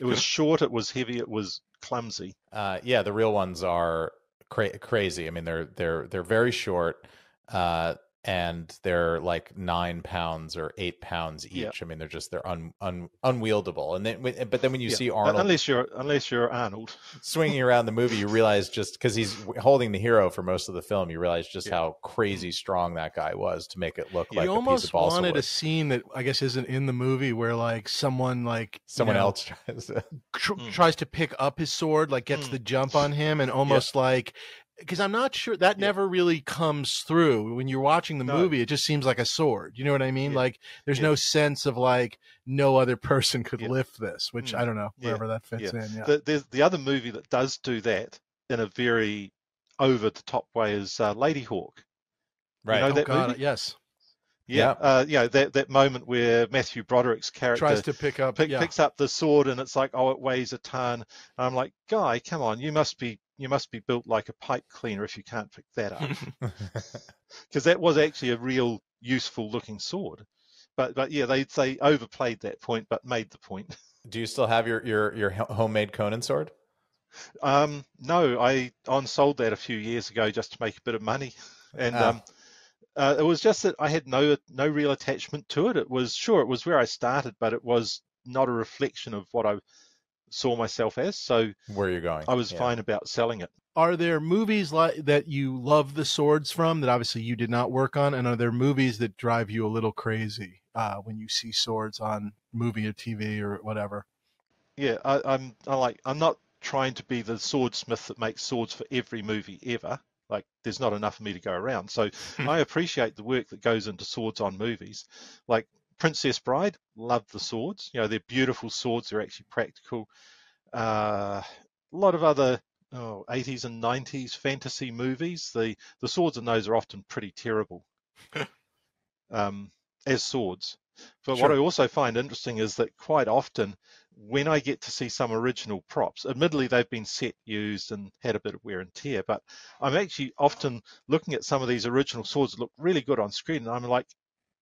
It was short, it was heavy, it was clumsy. Uh, yeah, the real ones are cra- crazy. I mean, they're they're they're very short, uh, and they're like nine pounds or eight pounds each. Yeah. I mean, they're just they're un, un unwieldable. And then, but then when you Yeah, see Arnold unless you're unless you're Arnold. swinging around the movie, you realize just because he's holding the hero for most of the film, you realize just Yeah. how crazy strong that guy was to make it look Yeah. like you a piece almost of balsa wanted a scene that I guess isn't in the movie where like someone like you Someone know, else tries to. tr- Mm. tries to pick up his sword, like gets Mm. the jump on him, and almost like because I'm not sure that Yeah. never really comes through when you're watching the No. movie. It just seems like a sword. You know what I mean? Yeah. Like there's Yeah. no sense of like no other person could lift this, which Mm. I don't know wherever that fits in. Yeah. The, there's the other movie that does do that in a very over the top way is uh, Ladyhawke. Right. know oh that God, movie? yes. Yeah, Yeah. Uh, you know that that moment where Matthew Broderick's character Tries to pick up. pick, yeah. picks up the sword and it's like, oh, it weighs a ton. And I'm like, guy, come on, you must be you must be built like a pipe cleaner if you can't pick that up, because that was actually a real useful looking sword. But but yeah, they they overplayed that point, but made the point. Do you still have your your your homemade Conan sword? Um, no, I on sold that a few years ago just to make a bit of money, and Ah. um, uh, it was just that I had no no real attachment to it. It was sure it was where I started, but it was not a reflection of what I saw myself as. So Where you're going? I was Yeah. fine about selling it. Are there movies like that you love the swords from that obviously you did not work on, and are there movies that drive you a little crazy uh, when you see swords on movie or TV or whatever? Yeah, I, I'm I like I'm not trying to be the swordsmith that makes swords for every movie ever. Like there's not enough for me to go around. So I appreciate the work that goes into swords on movies. Like Princess Bride, love the swords. You know, they're beautiful swords. They're actually practical. Uh, a lot of other oh, 80s and 90s fantasy movies. The the swords in those are often pretty terrible um, as swords. But what I also find interesting is that quite often when I get to see some original props, admittedly they've been set, used, and had a bit of wear and tear, but I'm actually often looking at some of these original swords that look really good on screen, and I'm like,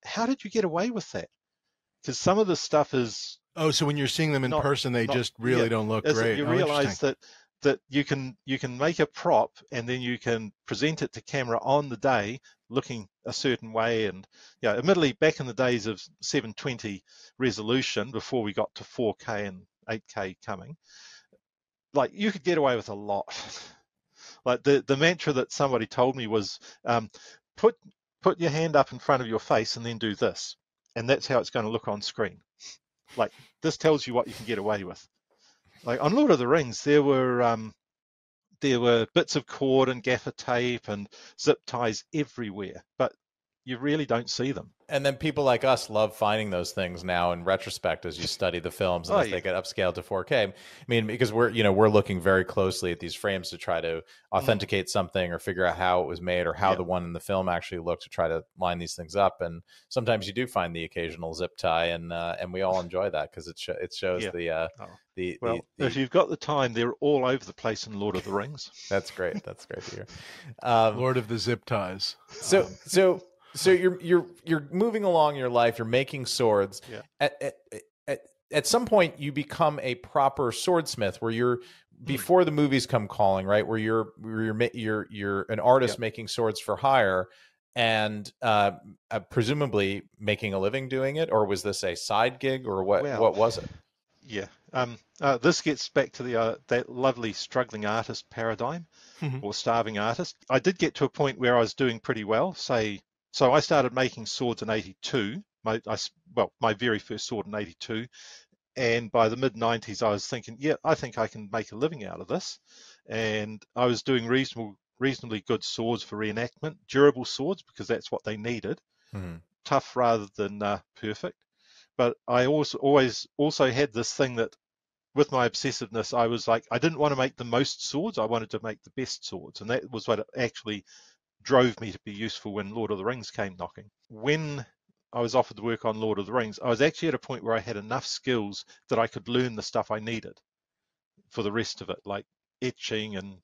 how did you get away with that? Because some of the stuff is, Oh, so when you're seeing them in Not- person, they not- just really yeah, don't look great. you Oh, realize that that you can you can make a prop and then you can present it to camera on the day looking a certain way. And yeah admittedly back in the days of 720 resolution before we got to 4k and 8k coming like you could get away with a lot. Like the the mantra that somebody told me was um, put put your hand up in front of your face and then do this. And that's how it's going to look on screen. Like this tells you what you can get away with. Like on Lord of the Rings, there were um, there were bits of cord and gaffer tape and zip ties everywhere, but you really don't see them. And then people like us love finding those things now in retrospect as you study the films and Oh, as yeah. they get upscaled to 4K. I mean, because we're you know we're looking very closely at these frames to try to authenticate something or figure out how it was made or how Mm. Yeah. the one in the film actually looked to try to line these things up. And sometimes you do find the occasional zip tie, and uh, and we all enjoy that because it sh- it shows Yeah. the uh, Oh. the, Well, the, if you've got the time, they're all over the place in Lord of the Rings. that's great. That's great to hear. Um, Lord of the Zip Ties. So Um, so so you're you're you're moving along your life. You're making swords. Yeah. At, at at at some point, you become a proper swordsmith, where you're Hmm. before the movies come calling, right? Where you're where you're you're you're an artist Yeah. making swords for hire, and uh, uh, presumably making a living doing it, or was this a side gig, or what? Well, what was it? Yeah. Um, uh, this gets back to the uh, that lovely struggling artist paradigm Mhm. or starving artist. I did get to a point where I was doing pretty well. Say, so I started making swords in '82. My I well, my very first sword in '82, and by the mid '90s, I was thinking, yeah, I think I can make a living out of this, and I was doing reasonable, reasonably good swords for reenactment, durable swords because that's what they needed Hmm. tough rather than uh, perfect. But I also always also had this thing that with my obsessiveness, I was like, I didn't want to make the most swords. I wanted to make the best swords. And that was what actually drove me to be useful when Lord of the Rings came knocking. When I was offered to work on Lord of the Rings, I was actually at a point where I had enough skills that I could learn the stuff I needed for the rest of it, like etching and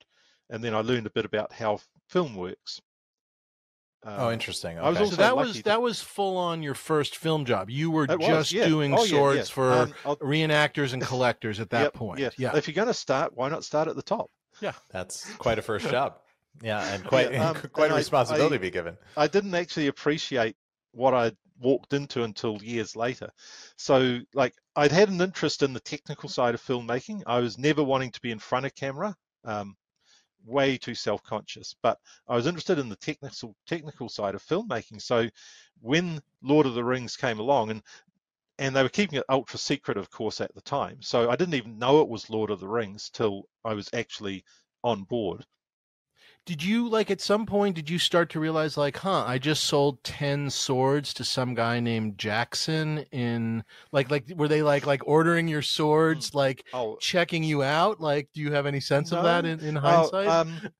and then I learned a bit about how film works. Oh, Uh, interesting. I was Okay. so that was to- that was full on your first film job. You were was, just yeah. doing Oh, swords yeah. for Um, reenactors and collectors at that Yep, point. Yeah. yeah. If you're going to start, why not start at the top? Yeah, that's quite a first job. Yeah, and quite um, quite a I- responsibility I- to be given. I didn't actually appreciate what I walked into until years later. So, like, I'd had an interest in the technical side of filmmaking. I was never wanting to be in front of camera. Um, way too self-conscious but i was interested in the technical technical side of filmmaking so when lord of the rings came along and and they were keeping it ultra secret of course at the time so i didn't even know it was lord of the rings till i was actually on board Did you like at some point did you start to realize like, huh, I just sold 10 swords to some guy named Jackson in like like were they like like ordering your swords like oh checking you out? Like do you have any sense of that No. in, in Oh, hindsight? um,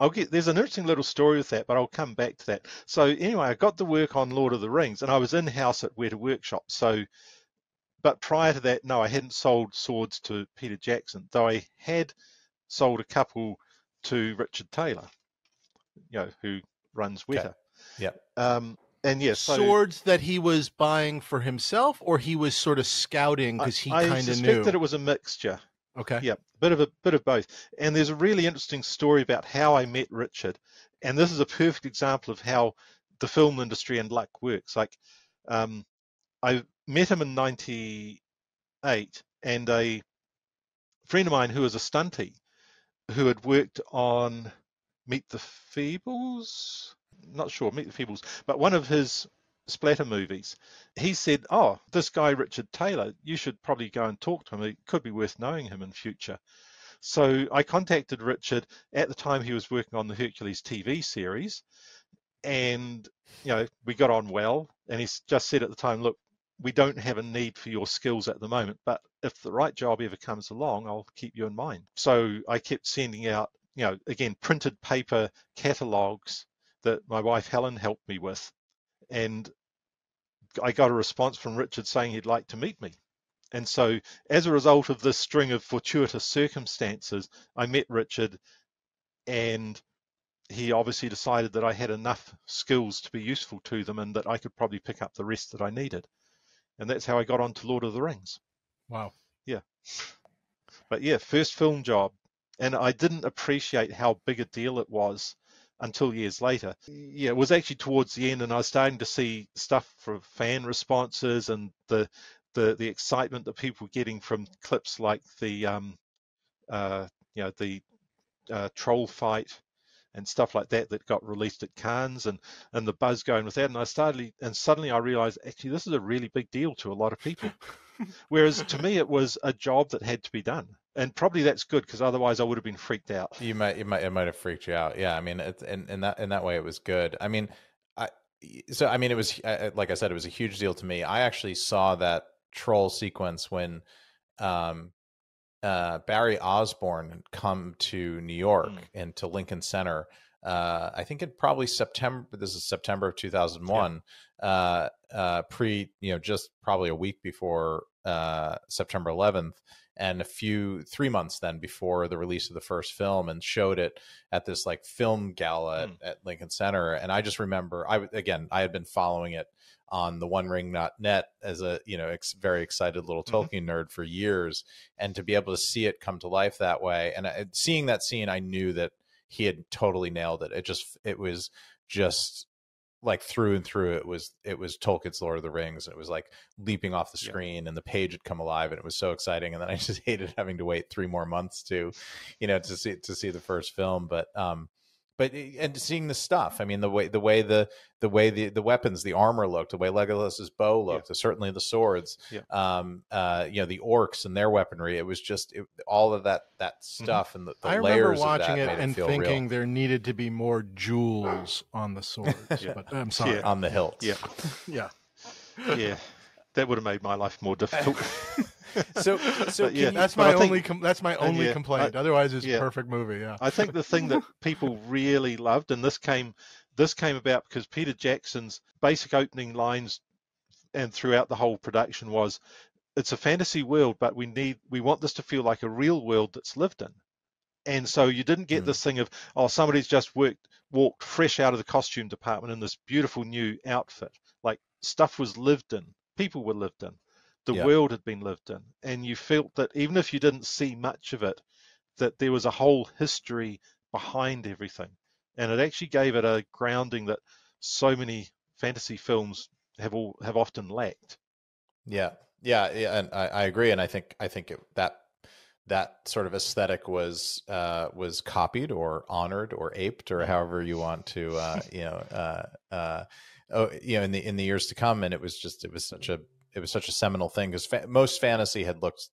I'll get there's an interesting little story with that, but I'll come back to that. So anyway, I got the work on Lord of the Rings, and I was in house at Weta Workshop. So, but prior to that, no, I hadn't sold swords to Peter Jackson, though I had sold a couple to Richard Taylor, you know, who runs Weta. Okay. Yep. Um, and yes, yeah, so swords that he was buying for himself, or he was sort of scouting because he kind of knew. That it was a mixture. Okay. Yeah, bit of a bit of both. And there's a really interesting story about how I met Richard, and this is a perfect example of how the film industry and luck works. Like, um, I met him in '98, and a friend of mine who was a stunty, who had worked on Meet the Feebles, not sure, Meet the Feebles, but one of his splatter movies. He said, "Oh, this guy Richard Taylor, you should probably go and talk to him. It could be worth knowing him in future." So I contacted Richard. At the time, he was working on the Hercules TV series, and you know we got on well. And he just said at the time, "Look, we don't have a need for your skills at the moment, but if the right job ever comes along, I'll keep you in mind." So I kept sending out, you know, again printed paper catalogs that my wife Helen helped me with, and I got a response from Richard saying he'd like to meet me. And so, as a result of this string of fortuitous circumstances, I met Richard, and he obviously decided that I had enough skills to be useful to them and that I could probably pick up the rest that I needed. And that's how I got on to Lord of the Rings. Wow. Yeah. But yeah, first film job. And I didn't appreciate how big a deal it was until years later. Yeah, it was actually towards the end, and I was starting to see stuff from fan responses and the the the excitement that people were getting from clips like the um, uh, you know the uh, troll fight and stuff like that that got released at Cannes and and the buzz going with that. And I started and suddenly I realized actually this is a really big deal to a lot of people. Whereas to me it was a job that had to be done and probably that's good because otherwise I would have been freaked out. You might, you might, it might have freaked you out. Yeah, I mean, it's in, in that in that way, it was good. I mean, I so I mean, it was like I said, it was a huge deal to me. I actually saw that troll sequence when um, uh, Barrie Osborne come to New York mm. and to Lincoln Center. Uh, I think it probably September. This is September of 2001. Yeah. Uh, uh, pre, you know, just probably a week before uh, September 11th and a few three months then before the release of the first film and showed it at this like film gala mm. at, at, Lincoln Center. And I just remember I again I had been following it on the One Ring Net as a you know ex- very excited little mm-hmm. Tolkien mm-hmm. nerd for years, and to be able to see it come to life that way, and uh, seeing that scene, I knew that he had totally nailed it. It just it was just like through and through it was it was Tolkien's Lord of the Rings and it was like leaping off the screen yeah. and the page had come alive and it was so exciting and then I just hated having to wait three more months to you know to see to see the first film but um but and seeing the stuff i mean the way the way the the way the the weapons the armor looked the way legolas's bow looked yeah. certainly the swords yeah. um uh you know the orcs and their weaponry it was just it, all of that that mm-hmm. stuff mm-hmm. and the, the I layers remember watching it and thinking real. there needed to be more jewels on the swords yeah. but i'm sorry on the hilts yeah yeah yeah that would have made my life more difficult so, so yeah, that's my only com- that's my only yeah, complaint. I, Otherwise, it's yeah. a perfect movie. Yeah, I think the thing that people really loved, and this came this came about because Peter Jackson's basic opening lines, and throughout the whole production was, "It's a fantasy world, but we need we want this to feel like a real world that's lived in." And so you didn't get mm. this thing of, oh, somebody's just worked walked fresh out of the costume department in this beautiful new outfit. Like stuff was lived in, people were lived in the yeah. world had been lived in and you felt that even if you didn't see much of it that there was a whole history behind everything. And it actually gave it a grounding that so many fantasy films have all have often lacked. Yeah. Yeah, yeah and I, I agree and i think i think it, that that sort of aesthetic was uh, was copied or honored or aped or however you want to uh, you know uh, uh, oh, you know in the in the years to come and it was just it was such a it was such a seminal thing because fa- most fantasy had looked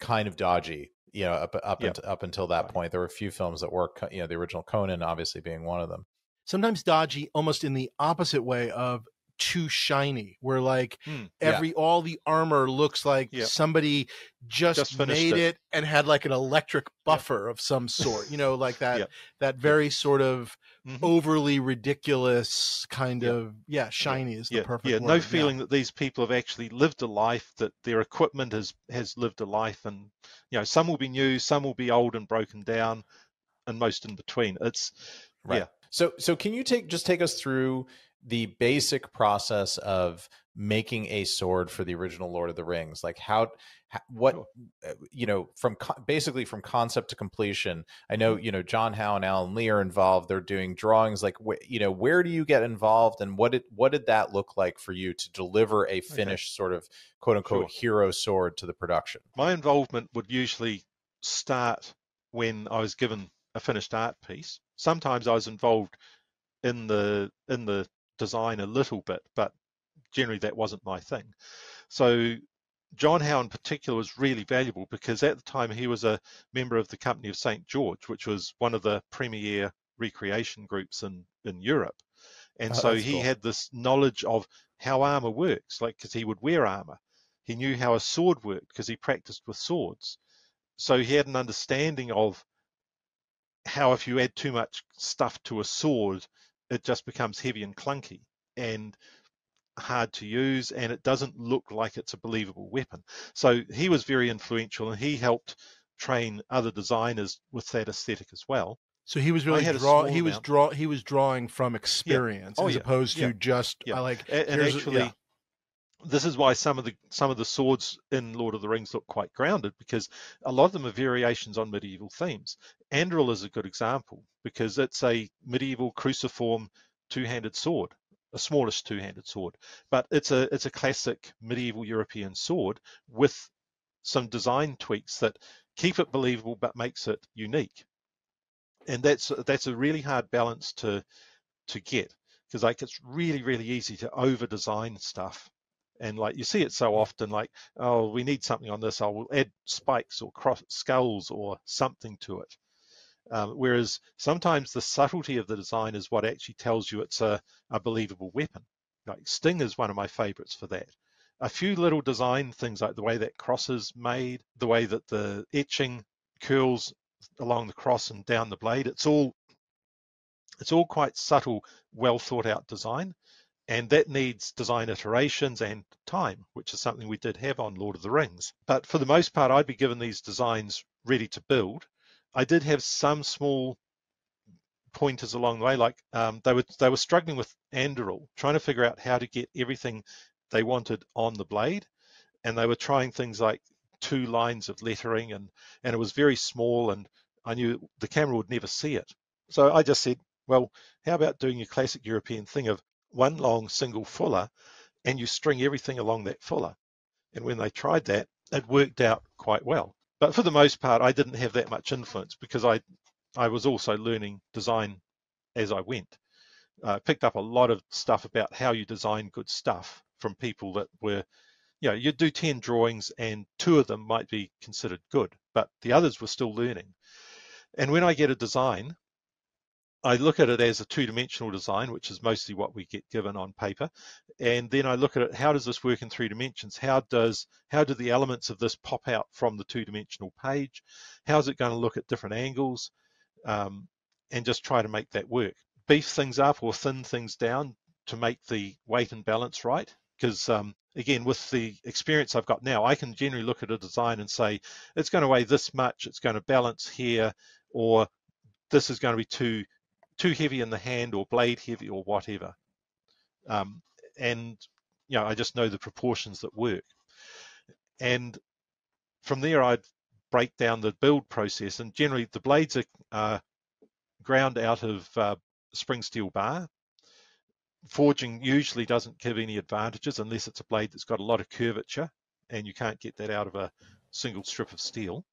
kind of dodgy you know up up, yep. up until that point. There were a few films that were you know the original conan obviously being one of them. Sometimes dodgy almost in the opposite way of too shiny where like yeah. every all the armor looks like Yeah. somebody just, Just made it. it. and had like an electric buffer of some sort you know like that Yeah. that very sort of Mhm. overly ridiculous kind Yeah. of yeah shiny is the yeah, perfect yeah, word no feeling that these people have actually lived a life, that their equipment has has lived a life, and you know, some will be new, some will be old and broken down, and most in between. It's Right. Yeah. So so can you take just take us through the basic process of making a sword for the original Lord of the Rings? Like how, what Sure. uh, you know from basically from concept to completion. I Mm-hmm. know you know John Howe and Alan Lee are involved. They're doing drawings. Like wh- you know where do you get involved, and what did what did that look like for you to deliver a finished sort of quote unquote hero sword to the production? my involvement would usually start when I was given a finished art piece. Sometimes I was involved in the in the design a little bit, but generally that wasn't my thing. So John Howe in particular was really valuable because at the time he was a member of the Company of St. George, which was one of the premier recreation groups in, in Europe. And Oh, so he cool. had this knowledge of how armor works, like because he would wear armor. He knew how a sword worked because he practiced with swords. So he had an understanding of how if you add too much stuff to a sword, it just becomes heavy and clunky and hard to use, and it doesn't look like it's a believable weapon. So he was very influential, and he helped train other designers with that aesthetic as well. so he was really draw he was amount. draw he was drawing from experience Oh, as yeah. opposed to just Yeah. I like And, here's a- actually, yeah. This is why some of the some of the swords in Lord of the Rings look quite grounded because a lot of them are variations on medieval themes. Anduril is a good example because it's a medieval cruciform two-handed sword, a smallish two-handed sword, but it's a it's a classic medieval European sword with some design tweaks that keep it believable but makes it unique. And that's that's a really hard balance to to get because like it's really really easy to over design stuff and like you see it so often like oh we need something on this i'll add spikes or cross skulls or something to it. Um, whereas sometimes the subtlety of the design is what actually tells you it's a, a believable weapon. Like sting is one of my favorites for that. A few little design things like the way that cross is made the way that the etching curls along the cross and down the blade it's all it's all quite subtle well thought out design and that needs design iterations and time, which is something we did have on Lord of the Rings. But for the most part, I'd be given these designs ready to build. I did have some small pointers along the way, like um, they were they were struggling with Anduril, trying to figure out how to get everything they wanted on the blade, and they were trying things like two lines of lettering, and and it was very small, and I knew the camera would never see it. So I just said, well, how about doing your classic European thing of one long single fuller and you string everything along that fuller. And when they tried that, it worked out quite well. But for the most part, I didn't have that much influence because I, I was also learning design as I went. Uh, I picked up a lot of stuff about how you design good stuff from people that were, you know, you'd do 10 drawings and two of them might be considered good, but the others were still learning. And when I get a design, I look at it as a two-dimensional design, which is mostly what we get given on paper, and then I look at it. How does this work in three dimensions? How does how do the elements of this pop out from the two-dimensional page? How is it going to look at different angles? Um, and just try to make that work. Beef things up or thin things down to make the weight and balance right. Because um, again, with the experience I've got now, I can generally look at a design and say it's going to weigh this much, it's going to balance here, or this is going to be too too heavy in the hand or blade heavy or whatever. Um, and you know, I just know the proportions that work. And from there, I'd break down the build process. And generally, the blades are uh, ground out of uh, spring steel bar. Forging usually doesn't give any advantages unless it's a blade that's got a lot of curvature, and you can't get that out of a single strip of steel.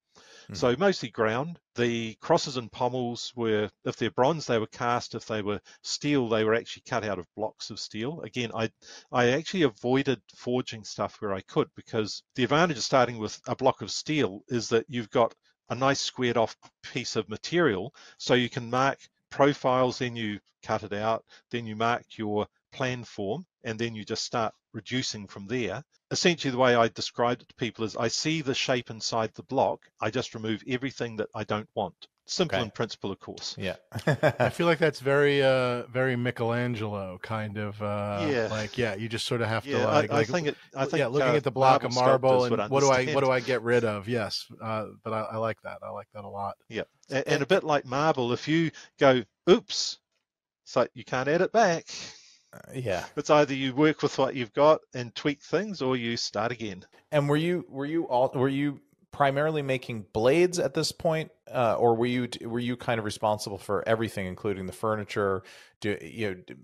Mhm. So mostly ground. The crosses and pommels were, if they're bronze, they were cast. If they were steel, they were actually cut out of blocks of steel. Again, I I actually avoided forging stuff where I could because the advantage of starting with a block of steel is that you've got a nice squared off piece of material, so you can mark profiles, then you cut it out, then you mark your plan form, and then you just start reducing from there. Essentially, the way I described it to people is I see the shape inside the block, I just remove everything that I don't want. Simple Okay. in principle, of course. Yeah. I feel like that's very, uh, very Michelangelo kind of. Uh, Yeah. Like, yeah, you just sort of have Yeah, to I, like, I like think it. I think yeah, looking uh, at the block of marble and what do I what do I get rid of? Yes, uh, but I, I like that. I like that a lot. Yeah, and, and a bit like marble, if you go, oops, so like you can't add it back. Yeah. It's either you work with what you've got and tweak things, or you start again. And were you were you all were you primarily making blades at this point, uh, or were you were you kind of responsible for everything, including the furniture, do you know, d-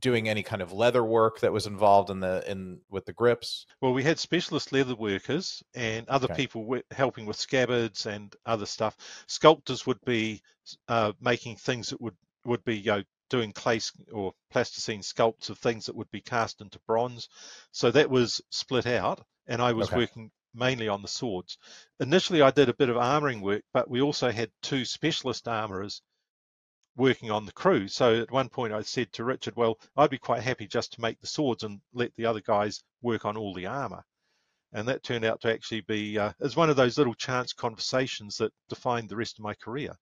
doing any kind of leather work that was involved in the in with the grips? Well, we had specialist leather workers and other Okay. people helping with scabbards and other stuff. Sculptors would be uh, making things that would would be you know, doing clay or plasticine sculpts of things that would be cast into bronze. So that was split out, and I was Okay. working mainly on the swords. Initially, I did a bit of armoring work, but we also had two specialist armorers working on the crew. So at one point, I said to Richard, "Well, I'd be quite happy just to make the swords and let the other guys work on all the armor." And that turned out to actually be uh, as one of those little chance conversations that defined the rest of my career,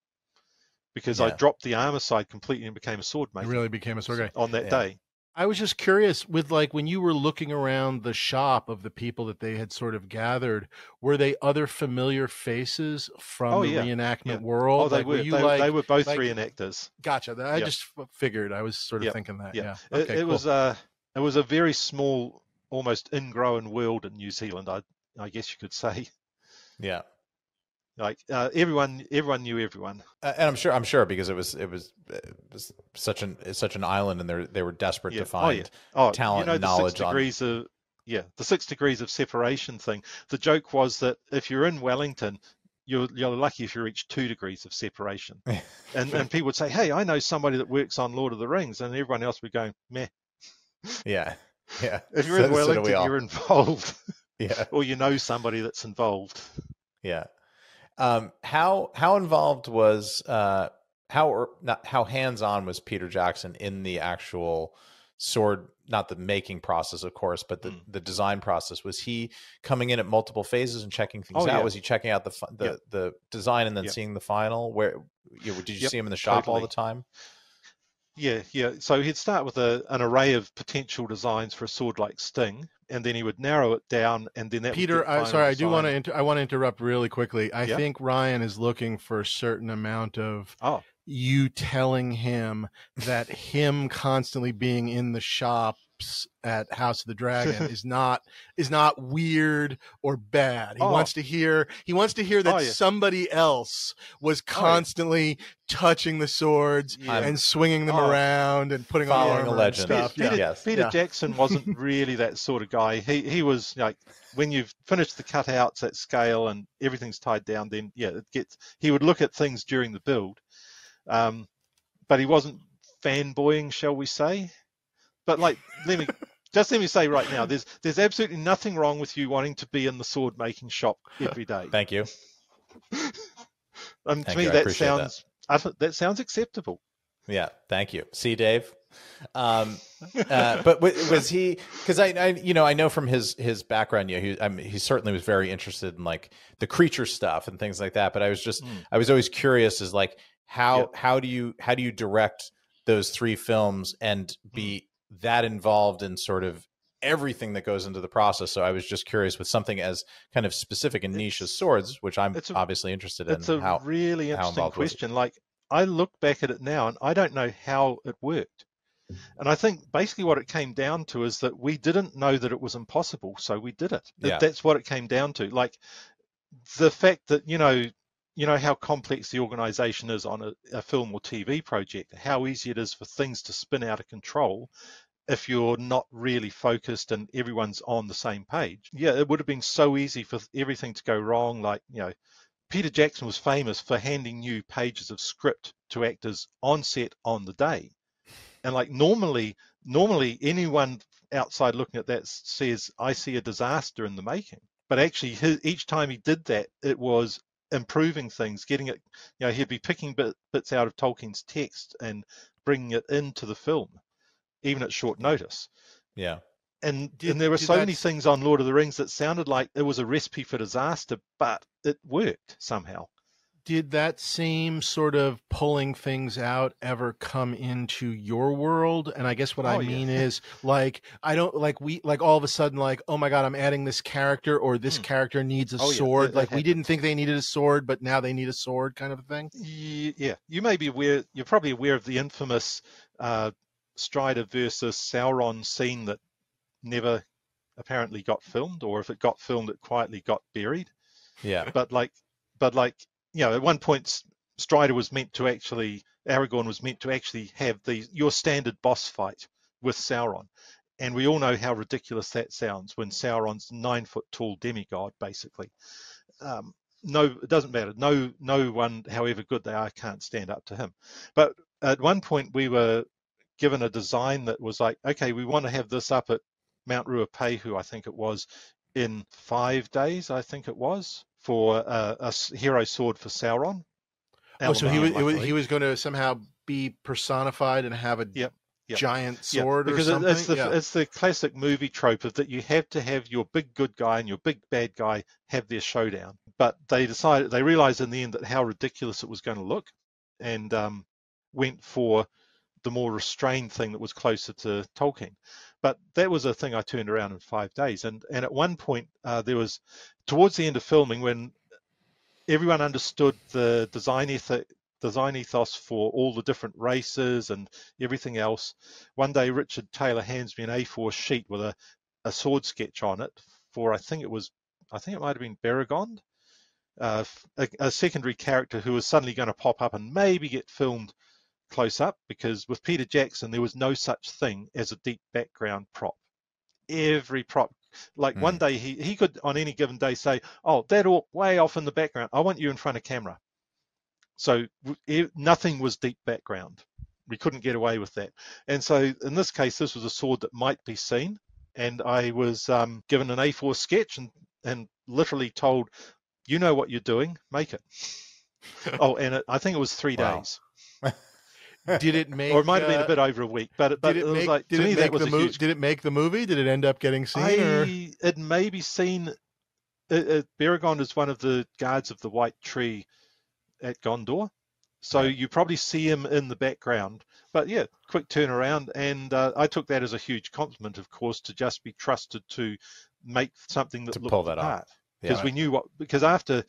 because I dropped the armor side completely and became a sword It maker really became a sword guy. on that Yeah. day. I was just curious with like when you were looking around the shop of the people that they had sort of gathered, were they other familiar faces from Oh, the yeah. reenactment Yeah. world? Oh, they Like, were. you They, like they were both like- reenactors. gotcha. I Yeah. just figured. I was sort of Yeah. thinking that. Yeah. Yeah. It, Okay. it cool. was a it was a very small, almost ingrown world in New Zealand. I I guess you could say. Yeah. Like uh, everyone, everyone knew everyone. Uh, and I'm sure I'm sure because it was it was, it was such an it's such an island, and they they were desperate Yeah. to Oh, yeah. find. Oh, talent you know and the knowledge six on- degrees of yeah, the six degrees of separation thing. The joke was that if you're in Wellington, you're you're lucky if you reach two degrees of separation. And and people would say, hey, I know somebody that works on Lord of the Rings, and everyone else would go, meh. Yeah, yeah. If you're So- in so we Wellington, all. you're involved, Yeah, or you know somebody that's involved. yeah. Um, how how involved was uh how or not how hands on was Peter Jackson in the actual sword not the making process of course but the Mm. the design process was he coming in at multiple phases and checking things Oh, out yeah. was he checking out the the Yeah. the design and then Yeah. seeing the final where you know, did you Yep, see him in the shop all the time Yeah, yeah. So he'd start with a, an array of potential designs for a sword like Sting, and then he would narrow it down, and then that Peter, I, sorry, I do want to inter- I want to interrupt really quickly. I Yeah. think Ryan is looking for a certain amount of Oh, you telling him that him constantly being in the shops at House of the Dragon is not is not weird or bad. He Oh. wants to hear he wants to hear that Oh, yeah. somebody else was yeah. constantly touching the swords yeah. and swinging them Oh. around and putting on Following a armor and legend. stuff. Peter, Yeah. Yes. Peter Yeah. Jackson wasn't really that sort of guy. He he was like when you've finished the cutouts at scale and everything's tied down, then yeah, it gets. He would look at things during the build, um, but he wasn't fanboying, shall we say? But like, let me just let me say right now, there's there's absolutely nothing wrong with you wanting to be in the sword making shop every day. thank you Um, to Thank me, you, I that appreciate that. sounds that sounds acceptable. Yeah, thank you. See, Dave. Um, uh, but w- was he? Because I, I, you know, I know from his his background, you know, he, I mean, he certainly was very interested in like the creature stuff and things like that. But I was just, Mm. I was always curious, is like how Yep. how do you how do you direct those three films and be Mm. That involved in sort of everything that goes into the process? So I was just curious with something as kind of specific and niche as swords, which I'm it's a- obviously interested in. It's a how really interesting question. Like I look back at it now and I don't know how it worked. And I think basically what it came down to is that we didn't know that it was impossible, so we did it. Yeah. That's what it came down to. Like the fact that, you know, you know how complex the organization is on a, a film or TV project, how easy it is for things to spin out of control if you're not really focused and everyone's on the same page. Yeah, it would have been so easy for everything to go wrong. Like, you know, Peter Jackson was famous for handing new pages of script to actors on set on the day. And like normally, normally anyone outside looking at that says, I see a disaster in the making. But actually, his, each time he did that, it was improving things, getting it, you know, he'd be picking bit, bits out of Tolkien's text and bringing it into the film. even at short notice. Yeah. And Did- and there were so that many things on Lord of the Rings that sounded like it was a recipe for disaster, but it worked somehow. Did that same sort of pulling things out ever come into your world and i guess what i Oh, yeah. mean is like i don't like we like all of a sudden like oh my god i'm adding this character or this Hmm. character needs a Oh, sword that- that like we didn't think they needed a sword but now they need a sword kind of a thing Yeah, you may be aware. You're probably aware of the infamous uh, Strider versus Sauron scene that never apparently got filmed, or if it got filmed, it quietly got buried. Yeah. But like, but like, you know, at one point, Strider was meant to actually, Aragorn was meant to actually have the your standard boss fight with Sauron, and we all know how ridiculous that sounds when Sauron's nine foot tall demigod, basically. Um, no, it doesn't matter. No, no one, however good they are, can't stand up to him. But at one point, we were given a design that was like, okay, we want to have this up at Mount Ruapehu, I think it was, in five days, I think it was, for uh, a hero sword for Sauron. oh so he was, was he was going to somehow be personified and have a Yep, yep. giant sword because or it- something it's the yeah. it's the classic movie trope of that you have to have your big good guy and your big bad guy have their showdown. But they decided they realized in the end that how ridiculous it was going to look, and um, went for the more restrained thing that was closer to Tolkien. But that was a thing I turned around in five days. And and at one point uh, there was towards the end of filming when everyone understood the design ethic design ethos for all the different races and everything else. One day Richard Taylor hands me an A4 sheet with a, a sword sketch on it for I think it was I think it might have been Beregond, uh, a, a secondary character who was suddenly going to pop up and maybe get filmed close up because with Peter Jackson there was no such thing as a deep background prop. Every prop, like one day he, he could on any given day say, "Oh, that orc way off in the background. I want you in front of camera." So w- nothing was deep background. We couldn't get away with that. And so in this case, this was a sword that might be seen. And I was um, given an A4 sketch and, and literally told, you know what you're doing, make it. oh, and it, I think it was three Wow. days, did it make or it might have been uh, a bit over a week. But, it- but did it, it was like did to it me make that was the a movie huge. did it make the movie did it end up getting seen I, it may be seen. Uh, uh, Beregond is one of the guards of the White Tree at Gondor, so Right. you probably see him in the background. But yeah, quick turnaround, and uh, I took that as a huge compliment, of course, to just be trusted to make something that To looked pull that part. Because Yeah. we knew what. Because after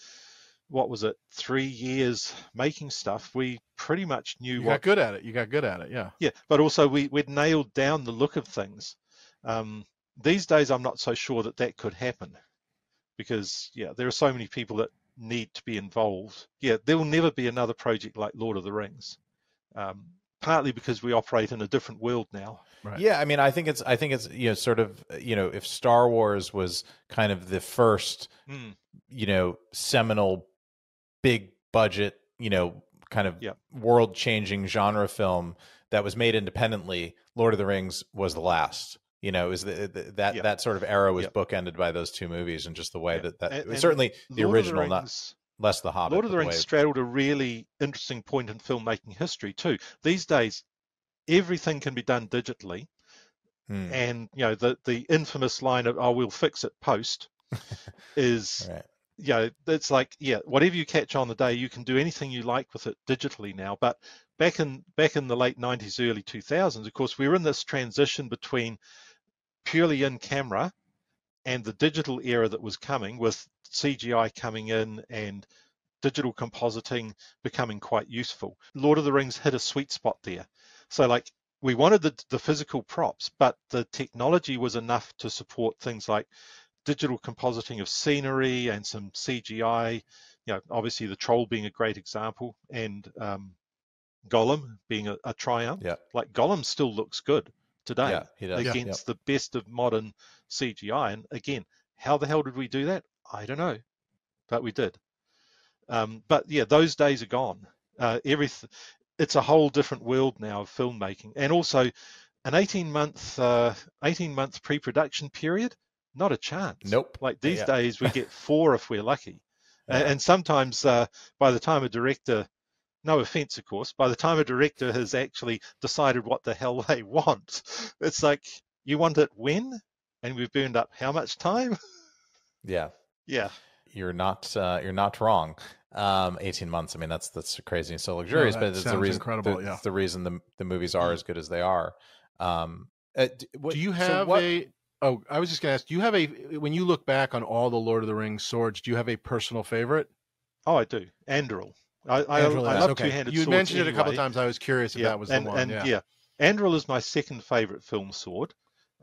what was it, three years making stuff, we pretty much knew you what got good at it you got good at it yeah yeah, but also we we'd nailed down the look of things. Um, these days, I'm not so sure that that could happen because yeah, there are so many people that need to be involved. Yeah, there will never be another project like Lord of the Rings. Um, partly because we operate in a different world now. Right. Yeah, I mean, I think it's, I think it's, you know, sort of, you know, if Star Wars was kind of the first, Mm, you know, seminal, big budget, you know, kind of world changing genre film that was made independently, Lord of the Rings was the last. You know, is the, the, that that sort of era was bookended by those two movies, and just the way that that And- and certainly the Lord original, not Rings- less the Hobbit. Lord of the the Rings straddled a really interesting point in filmmaking history too. These days, everything can be done digitally, Hmm, and you know the the infamous line of "Oh, we'll fix it post" is right. You know, it's like yeah, whatever you catch on the day, you can do anything you like with it digitally now. But back in back in the late '90s, early 2000s, of course, we were in this transition between purely in camera and the digital era that was coming, with CGI coming in and digital compositing becoming quite useful. Lord of the Rings hit a sweet spot there. So like we wanted the, the physical props, but the technology was enough to support things like digital compositing of scenery and some CGI. You know, obviously the troll being a great example, and um, Gollum being a, a triumph. Yeah. Like Gollum still looks good today Yeah, he does. Yeah. against the best of modern CGI. And again, how the hell did we do that? I don't know, but we did. Um, but yeah, those days are gone. Uh, everything, it's a whole different world now of filmmaking, and also an 18 month, uh, 18 month pre-production period. Not a chance. Nope. Like these Yeah. days, we get four if we're lucky, Yeah. and sometimes uh, by the time a director no offense, of course, by the time a director has actually decided what the hell they want, it's like, you want it when? And we've burned up how much time? Yeah. yeah. You're not uh, you're not wrong. Um, 18 months. I mean, that's that's crazy and so luxurious, that but it's the reason incredible, the, yeah. the reason the the movies are as good as they are. Um, uh, what- Do you so have what- a? Oh, I was just gonna ask. Do you have a? When you look back on all the Lord of the Rings swords, do you have a personal favorite? Oh, I do. Anduril. I, I, Anduril I is, love okay. two-handed You swords mentioned it a couple anyway. times. I was curious if that was and, the one. and yeah. Anduril is my second favorite film sword.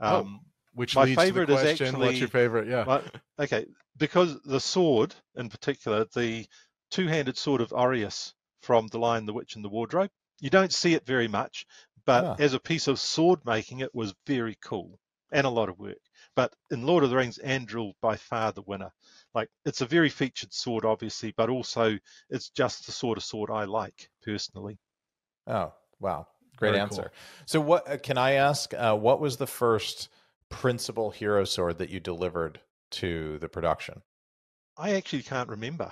Oh. Um, Which My leads favorite to is the question: What's actually- your favorite? Yeah. Well, okay, because the sword in particular, the two-handed sword of Oreius from The Lion, the Witch, and the Wardrobe, you don't see it very much, but Ah. as a piece of sword making, it was very cool and a lot of work. But in Lord of the Rings, Anduril by far the winner. Like it's a very featured sword, obviously, but also it's just the sort of sword I like personally. Oh, wow. Great Very answer. cool. So what uh, can I ask uh, what was the first principal hero sword that you delivered to the production? I actually can't remember.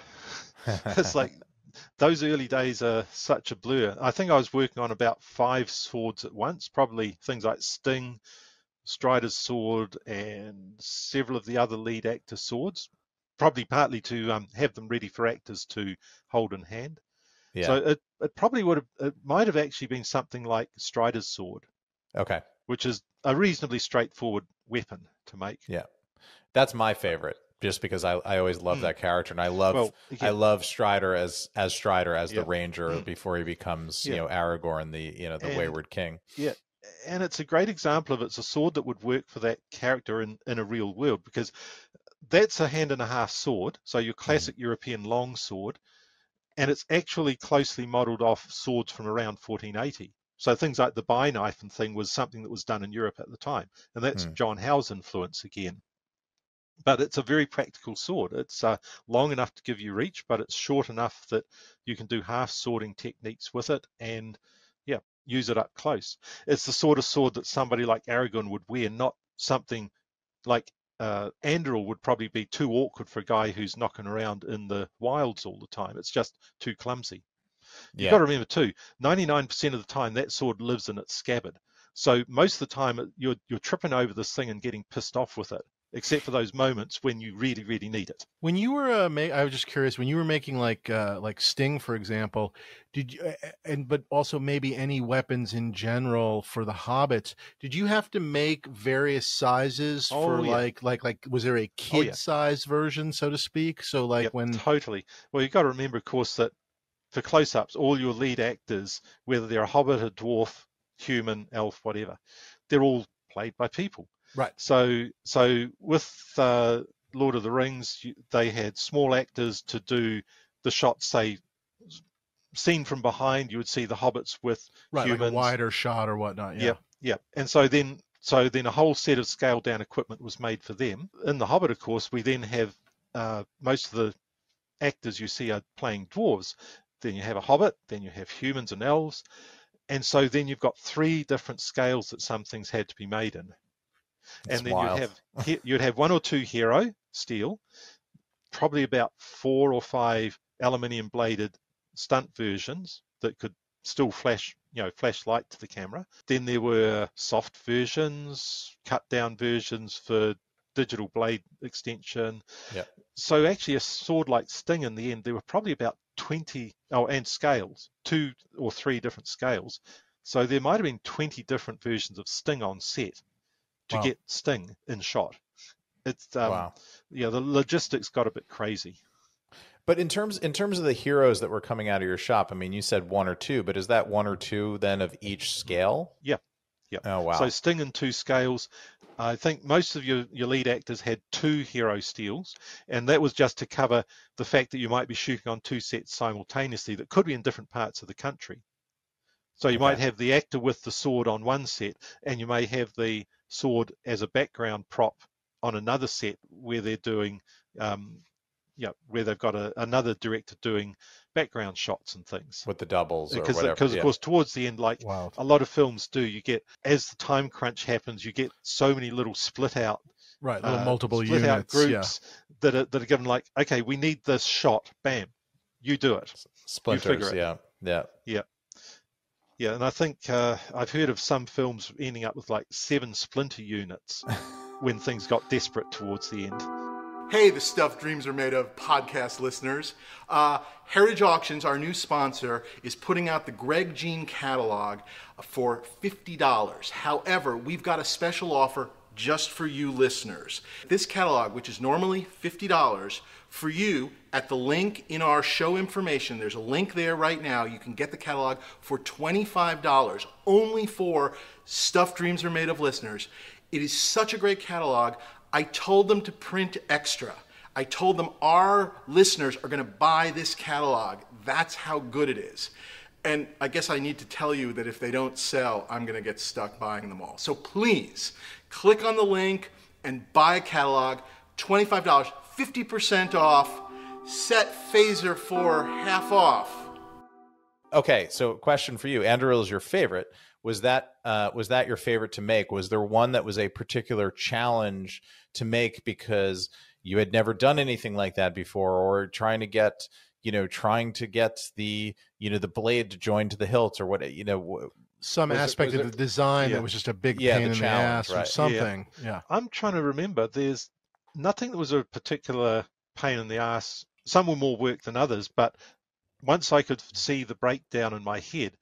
it's like those early days are such a blur. I think I was working on about five swords at once, probably things like Sting, Strider's sword, and several of the other lead actor swords. Probably partly to um, have them ready for actors to hold in hand. yeah. So it, it probably would have, it might have actually been something like Strider's sword, okay. which is a reasonably straightforward weapon to make. Yeah. That's my favorite just because I, I always love Mm. that character and I love Well, I love Strider as as Strider as Yeah. the ranger Mm. before he becomes, you know, Aragorn the, you know, the And- wayward king. And it's a great example of it's a sword that would work for that character in, in a real world because that's a hand and a half sword, so your classic European long sword, and it's actually closely modelled off swords from around 1480. So things like the by knife and thing was something that was done in Europe at the time, and that's Hmm. John Howe's influence again. But it's a very practical sword. It's uh, long enough to give you reach, but it's short enough that you can do half swording techniques with it, and use it up close. It's the sort of sword that somebody like Aragorn would wear, not something like uh, Anduril would probably be too awkward for a guy who's knocking around in the wilds all the time. It's just too clumsy. You've got to remember too, 99% of the time that sword lives in its scabbard. So most of the time you're you're tripping over this thing and getting pissed off with it, except for those moments when you really really need it. When you were, uh, ma- I was just curious. When you were making like, uh, like Sting, for example, did you, and but also maybe any weapons in general for the hobbits? Did you have to make various sizes for Oh, yeah. like, like, like? Was there a Oh, yeah. kid size version, so to speak? So like Yep, when, totally. Well, you've got to remember, of course, that for close-ups, all your lead actors, whether they're a hobbit, a dwarf, human, elf, whatever, they're all played by people. Right. So, so with uh, Lord of the Rings, they had small actors to do the shots. Say, seen from behind, you would see the hobbits with right, like a wider shot or whatnot? Yeah. Yep. And so then, so then a whole set of scaled down equipment was made for them. In The Hobbit, of course, we then have uh, most of the actors you see are playing dwarves. Then you have a hobbit, then you have humans and elves, and so then you've got three different scales that some things had to be made in. That's and then wild. you'd have you'd have one or two hero steel, probably about four or five aluminium bladed stunt versions that could still flash you know flash light to the camera. Then there were soft versions, cut down versions for digital blade extension. Yep. So actually, a sword like Sting in the end, there were probably about 20, oh, and scales, two or three different scales. So there might have been 20 different versions of Sting on set to Wow. get Sting in shot. It's um, wow. yeah, the logistics got a bit crazy. But in terms in terms of the heroes that were coming out of your shop, I mean, you said one or two, but is that one or two then of each scale? Yeah. Yeah. Oh wow. So Sting in two scales. I think most of your, your lead actors had two hero steels, and that was just to cover the fact that you might be shooting on two sets simultaneously that could be in different parts of the country. So you might have the actor with the sword on one set, and you may have the sword as a background prop on another set where they're doing, um, yeah, where they've got a, another director doing background shots and things. with the doubles or Because, because yeah. of course, towards the end, like Wow. a lot of films do you get as the time crunch happens you get so many little split out Right. Little uh, multiple split units. out groups that are that are given like okay we need this shot bam you do it splinters, it. yeah. Yeah. Yeah. Yeah, and I think uh, I've heard of some films ending up with like seven splinter units when things got desperate towards the end. Hey, the Stuff Dreams Are Made of podcast listeners. Uh, Heritage Auctions, our new sponsor, is putting out the Greg Jein catalog for $50. However, we've got a special offer just for you listeners. This catalog, which is normally $50, for you at the link in our show information, there's a link there right now. You can get the catalog for $25 only for Stuff Dreams Are Made of listeners. It is such a great catalog. I told them to print extra. I told them our listeners are going to buy this catalog. That's how good it is. And I guess I need to tell you that if they don't sell, I'm going to get stuck buying them all. So please click on the link and buy a catalog. $25, 50% off. Set Phaser for half off. Okay, so question for you. Anduril is your favorite. Was that uh, was that your favorite to make? Was there one that was a particular challenge to make because you had never done anything like that before, or trying to get you know trying to get the you know the blade to join to the hilt or what you know some Was aspect was of it- the design Yeah. that was just a big Yeah, pain in the ass or right. Yeah. something. Yeah. I'm trying to remember. There's nothing that was a particular pain in the ass. Some were more work than others, but once I could see the breakdown in my head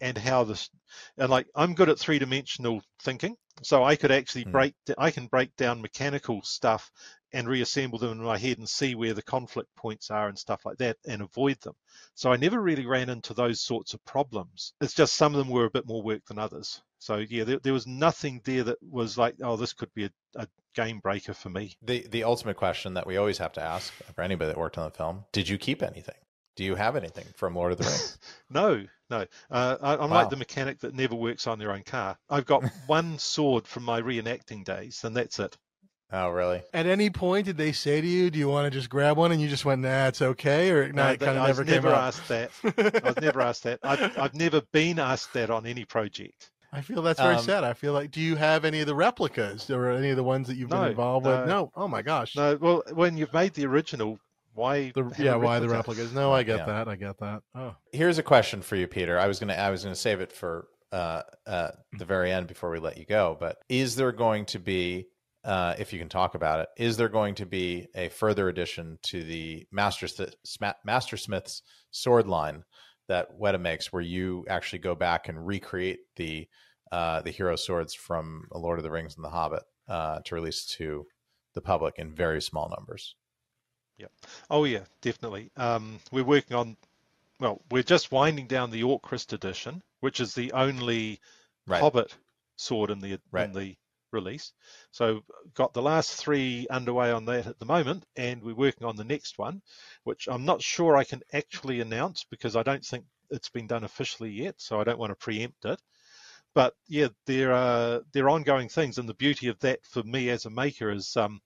and how this, and like I'm good at three dimensional thinking, so I could actually Mm. break. I can break down mechanical stuff and reassemble them in my head and see where the conflict points are and stuff like that and avoid them. So I never really ran into those sorts of problems. It's just some of them were a bit more work than others. So yeah, there, there was nothing there that was like, oh, this could be a, a game breaker for me. the the ultimate question that we always have to ask for anybody that worked on the film: Did you keep anything? Do you have anything from Lord of the Rings? No, no. Uh, I, I'm Wow. like the mechanic that never works on their own car. I've got one sword from my reenacting days, and that's it. Oh, really? At any point, did they say to you, "Do you want to just grab one?" And you just went, "Nah, it's okay," or no, No, it kind of I was never came never up. asked that. I was never asked that. I've, I've never been asked that on any project. I feel that's very Um, sad. I feel like, do you have any of the replicas or any of the ones that you've been No, involved with? no. No. Oh my gosh. No, well, when you've made the original, why? The, have yeah, a why the replicas? No, I get Yeah. that. I get that. Oh, Here's a question for you, Peter. I was gonna I was gonna save it for uh, uh, the very end before we let you go. But is there going to be, uh, if you can talk about it, is there going to be a further addition to the Master Master Smith's sword line that Weta makes, where you actually go back and recreate the uh, the hero swords from Lord of the Rings and The Hobbit uh, to release to the public in very small numbers? Yeah. Oh yeah, definitely. Um, we're working on. Well, we're just winding down the Orcrist edition, which is the only Right. Hobbit sword in the Right. in the release. So got the last three underway on that at the moment, and we're working on the next one, which I'm not sure I can actually announce because I don't think it's been done officially yet. So I don't want to preempt it. But yeah, there are there are ongoing things, and the beauty of that for me as a maker is um,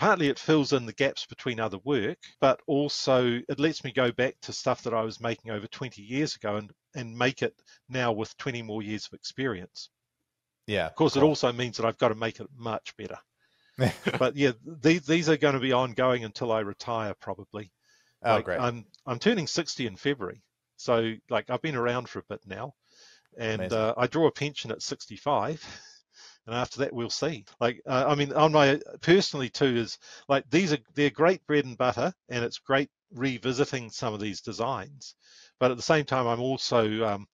partly it fills in the gaps between other work, but also it lets me go back to stuff that I was making over 20 years ago and, and make it now with 20 more years of experience. Yeah. Of course, it also means that I've got to make it much better. But yeah, these, these are going to be ongoing until I retire probably. oh, Like, great. I'm, I'm turning 60 in February. So like I've been around for a bit now and uh, I draw a pension at 65. And after that, we'll see. Like, uh, I mean, on my personally too is like these are they're great bread and butter, and it's great revisiting some of these designs. But at the same time, I'm also um,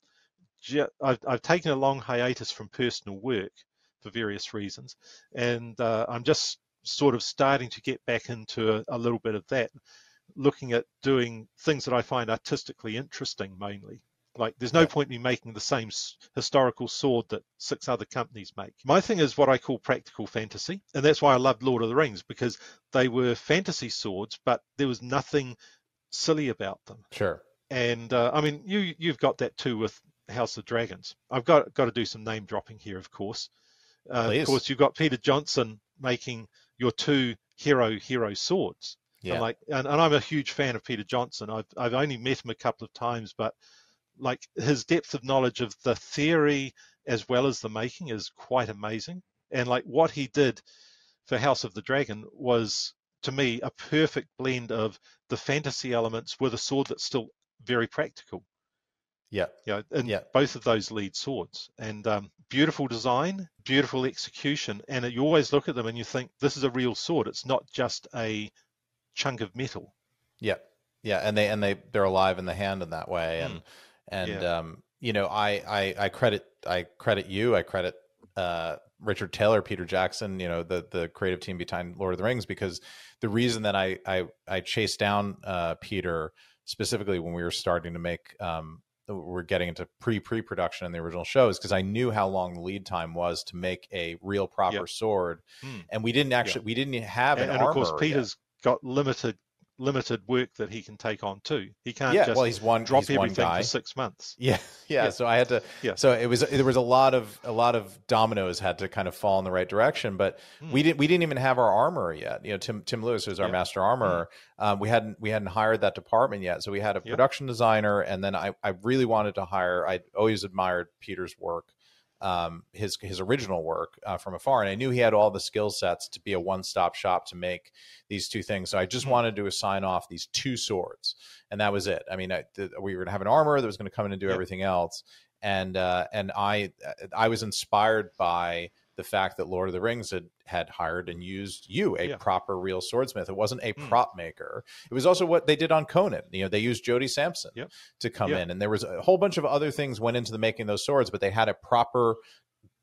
I've, I've taken a long hiatus from personal work for various reasons, and uh, I'm just sort of starting to get back into a, a little bit of that, looking at doing things that I find artistically interesting mainly. Like, there's no point in me making the same historical sword that six other companies make. My thing is what I call practical fantasy, and that's why I loved Lord of the Rings because they were fantasy swords, but there was nothing silly about them. sure. And uh, I mean, you you've got that too with House of Dragons. I've got got to do some name dropping here, of course. Uh, of course, you've got Peter Johnsson making your two hero hero swords. Yeah. And like, and, and I'm a huge fan of Peter Johnsson. I've I've only met him a couple of times, but like his depth of knowledge of the theory as well as the making is quite amazing. And like what he did for House of the Dragon was to me a perfect blend of the fantasy elements with a sword that's still very practical. Yeah. Know, in Yeah. both of those lead swords. And um, beautiful design, beautiful execution. And you always look at them and you think, this is a real sword. It's not just a chunk of metal. Yeah, yeah, and they and they they're alive in the hand in that way, and and Yeah. um, you know, I, I I credit I credit you, I credit uh, Richard Taylor, Peter Jackson, you know, the the creative team behind Lord of the Rings, because the reason that I I I chased down uh, Peter specifically when we were starting to make um we're getting into pre pre production in the original shows because I knew how long the lead time was to make a real proper Yep. sword, Mm. and we didn't actually we didn't have And, an and of course, armor yet. Peter's got limited limited work that he can take on too. He can't yeah, just well, he's one drop he's one everything guy. for six months. Yeah, yeah, Yeah. So I had to. Yeah. So it was there was a lot of a lot of dominoes had to kind of fall in the right direction, but Mm. we didn't we didn't even have our armorer yet. You know, Tim Tim Lewis who's our Yeah. master armorer. Um, we hadn't we hadn't hired that department yet. So we had a production designer, and then I I really wanted to hire. I always admired Peter's work. Um, his his original work uh, from afar, and I knew he had all the skill sets to be a one stop shop to make these two things. So I just Mhm. wanted to assign off these two swords, and that was it. I mean, I, th- we were going to have an armor that was going to come in and do Yep. everything else, and uh, and I I was inspired by the fact that Lord of the Rings had had hired and used you, a Yeah. proper real swordsmith. It wasn't a Mm. prop maker. It was also what they did on Conan. You know, they used Jody Samson Yep. to come Yeah. in, and there was a whole bunch of other things went into the making those swords, but they had a proper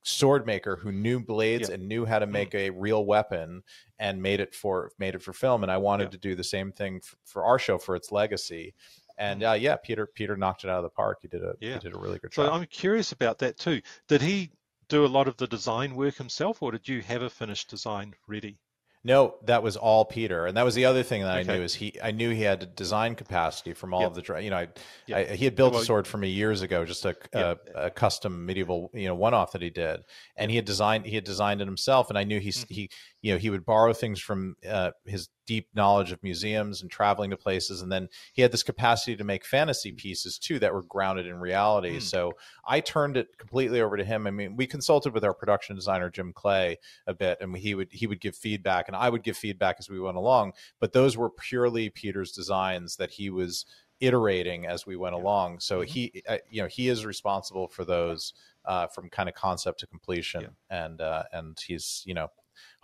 sword maker who knew blades Yeah. and knew how to make a real weapon and made it for made it for film and i wanted Yeah. to do the same thing for, for our show for its legacy and uh, yeah peter peter knocked it out of the park he did a he did a really good job. So I'm curious about that too. Did he do a lot of the design work himself, or did you have a finished design ready? No, that was all Peter, and that was the other thing that I knew is he. I knew he had a design capacity from all Yep. of the. You know, I, Yep. I, he had built Well, a sword for me years ago, just a, Yep. a, a custom medieval, you know, one off that he did, and he had designed he had designed it himself, and I knew he's Mhm. he, you know, he would borrow things from uh, his deep knowledge of museums and traveling to places, and then he had this capacity to make fantasy pieces too that were grounded in reality. Mm. So I turned it completely over to him. I mean, we consulted with our production designer Jim Clay a bit, and he would he would give feedback, and I would give feedback as we went along. But those were purely Peter's designs that he was iterating as we went along. So Mhm. he, uh, you know, he is responsible for those uh, from kind of concept to completion, Yeah. and uh, and he's you know,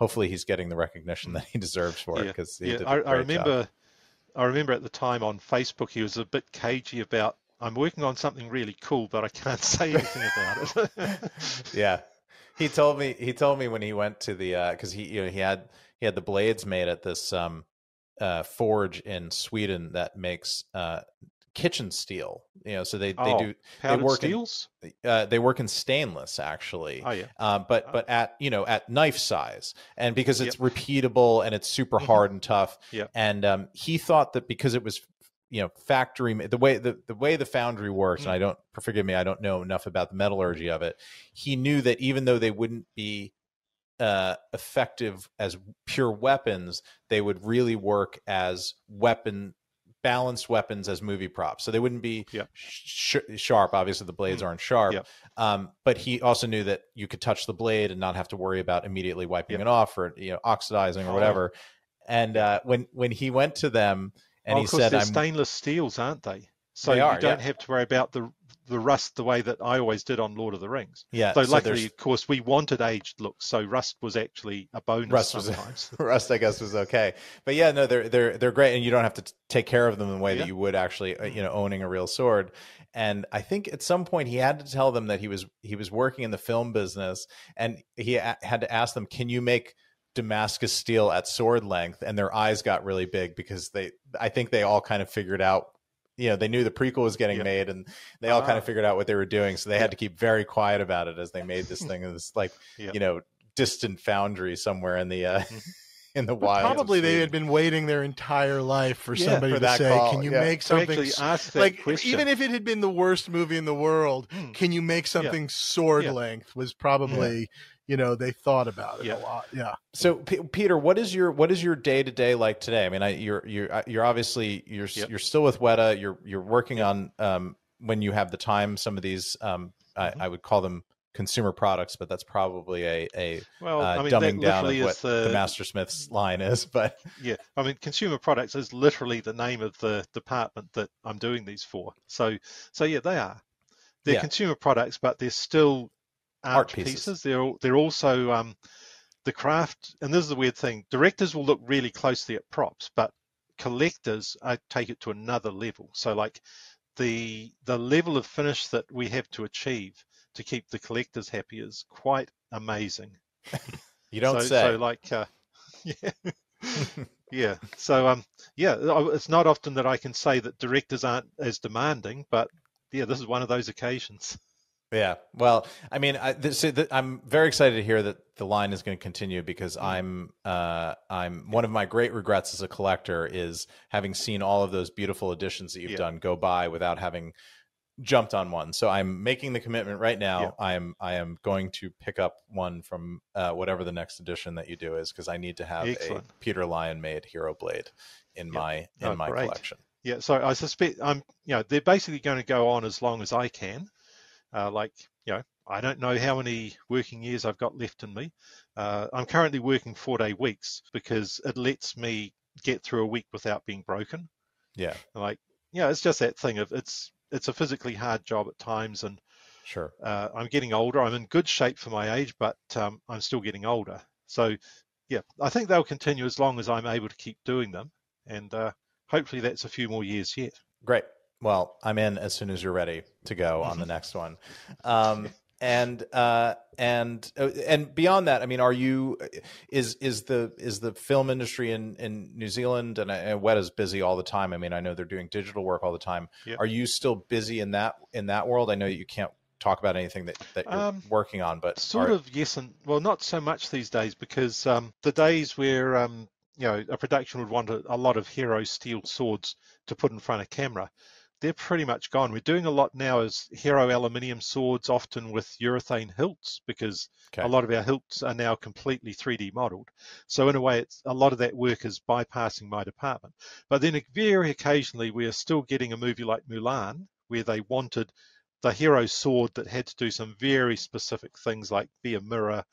hopefully he's getting the recognition that he deserves for it because Yeah, I, I great job. remember. I remember at the time on Facebook, he was a bit cagey about. I'm working on something really cool, but I can't say anything about it. yeah he told me he told me when he went to the uh because he you know he had he had the blades made at this um uh forge in sweden that makes uh kitchen steel you know so they they Oh, do Powdered work in- steels. uh they work in stainless actually Oh yeah. um, but Oh. but at you know at knife size and because it's Yep. repeatable and it's super Mhm. hard and tough Yep. and um, he thought that because it was you know factory the way the, the way the foundry works Mm. and i don't forgive me i don't know enough about the metallurgy of it he knew that even though they wouldn't be uh, effective as pure weapons they would really work as weapon balanced weapons as movie props so they wouldn't be Yep. sh- sharp obviously the blades Mm. aren't sharp Yep. um, but he also knew that you could touch the blade and not have to worry about immediately wiping Yep. it off or you know oxidizing or Oh. whatever. And uh, when when he went to them and oh, he said, "I'm stainless steels, aren't they? So They you don't yeah. have to worry about the the rust the way that I always did on Lord of the Rings. yeah." Though so luckily, there's- of course, we wanted aged looks, so rust was actually a bonus Rust was- sometimes. Rust, I guess, was okay, but yeah, no, they're they're they're great, and you don't have to take care of them in the way Yeah. that you would actually, uh, you know, owning a real sword. And I think at some point he had to tell them that he was he was working in the film business, and he a- had to ask them, "Can you make Damascus steel at sword length?" And their eyes got really big because they, I think they all kind of figured out. You know, they knew the prequel was getting Yeah. made, and they all kind Ah. of figured out what they were doing. So they had to keep very quiet about it as they made this thing. It was like, Yeah. you know, distant foundry somewhere in the uh, Mhm. in the But wild. probably they had been waiting their entire life for Yeah, somebody for to that say, call, "Can you yeah. make something actually s- ask that like question. even if it had been the worst movie in the world? Mm. Can you make something sword Yeah. length?" Was probably you know they thought about it Yeah. a lot. Yeah. So, P- Peter, what is your what is your day to day like today? I mean, I, you're you're uh, you're obviously you're Yep. you're still with Weta. You're you're working on um, when you have the time. Some of these um. I, I would call them consumer products, but that's probably a a well, uh, I mean, dumbing down of what is the, the Master Smith's line is. But yeah. I mean, consumer products is literally the name of the department that I'm doing these for. So, so yeah, they are. they're Yeah. consumer products, but they're still art, Art pieces. pieces. They're they're also um, the craft. And this is the weird thing: directors will look really closely at props, but collectors I take it to another level. So like the the level of finish that we have to achieve to keep the collectors happy is quite amazing. You don't so, say. So like, uh, yeah, yeah. So um, yeah, it's not often that I can say that directors aren't as demanding, but yeah, this is one of those occasions. Yeah. Well, I mean, I, this, th- I'm very excited to hear that the line is going to continue because I'm, uh, I'm one of my great regrets as a collector is having seen all of those beautiful editions that you've Yeah. done go by without having jumped on one. So I'm making the commitment right now. Yeah. I am, I am going to pick up one from uh, whatever the next edition that you do is because I need to have Excellent. a Peter Lyon made Hero Blade in Yeah. my in Oh, my great. collection. Yeah, so I suspect I'm, you know, they're basically going to go on as long as I can. Uh, like, you know, I don't know how many working years I've got left in me. Uh, I'm currently working four day weeks because it lets me get through a week without being broken. Yeah. Like, yeah, it's just that thing of it's it's a physically hard job at times, and Sure. uh, I'm getting older. I'm in good shape for my age, but um, I'm still getting older. So, yeah, I think they'll continue as long as I'm able to keep doing them, and uh, hopefully that's a few more years yet. Great. Well, I'm in as soon as you're ready to go on the next one. Um, and uh, and uh, and beyond that, I mean, are you is is the is the film industry in in New Zealand and, uh, and Weta's busy all the time? I mean, I know they're doing digital work all the time. Yeah. Are you still busy in that in that world? I know you can't talk about anything that that you're Um, working on, but Sort are- of yes and well, not so much these days because um, the days where um, you know a production would want a, a lot of hero steel swords to put in front of camera, they're pretty much gone. We're doing a lot now as hero aluminium swords, often with urethane hilts, because Okay. a lot of our hilts are now completely 3D modeled. So in a way, it's a lot of that work is bypassing my department. But then very occasionally, we are still getting a movie like Mulan, where they wanted the hero sword that had to do some very specific things like be a mirror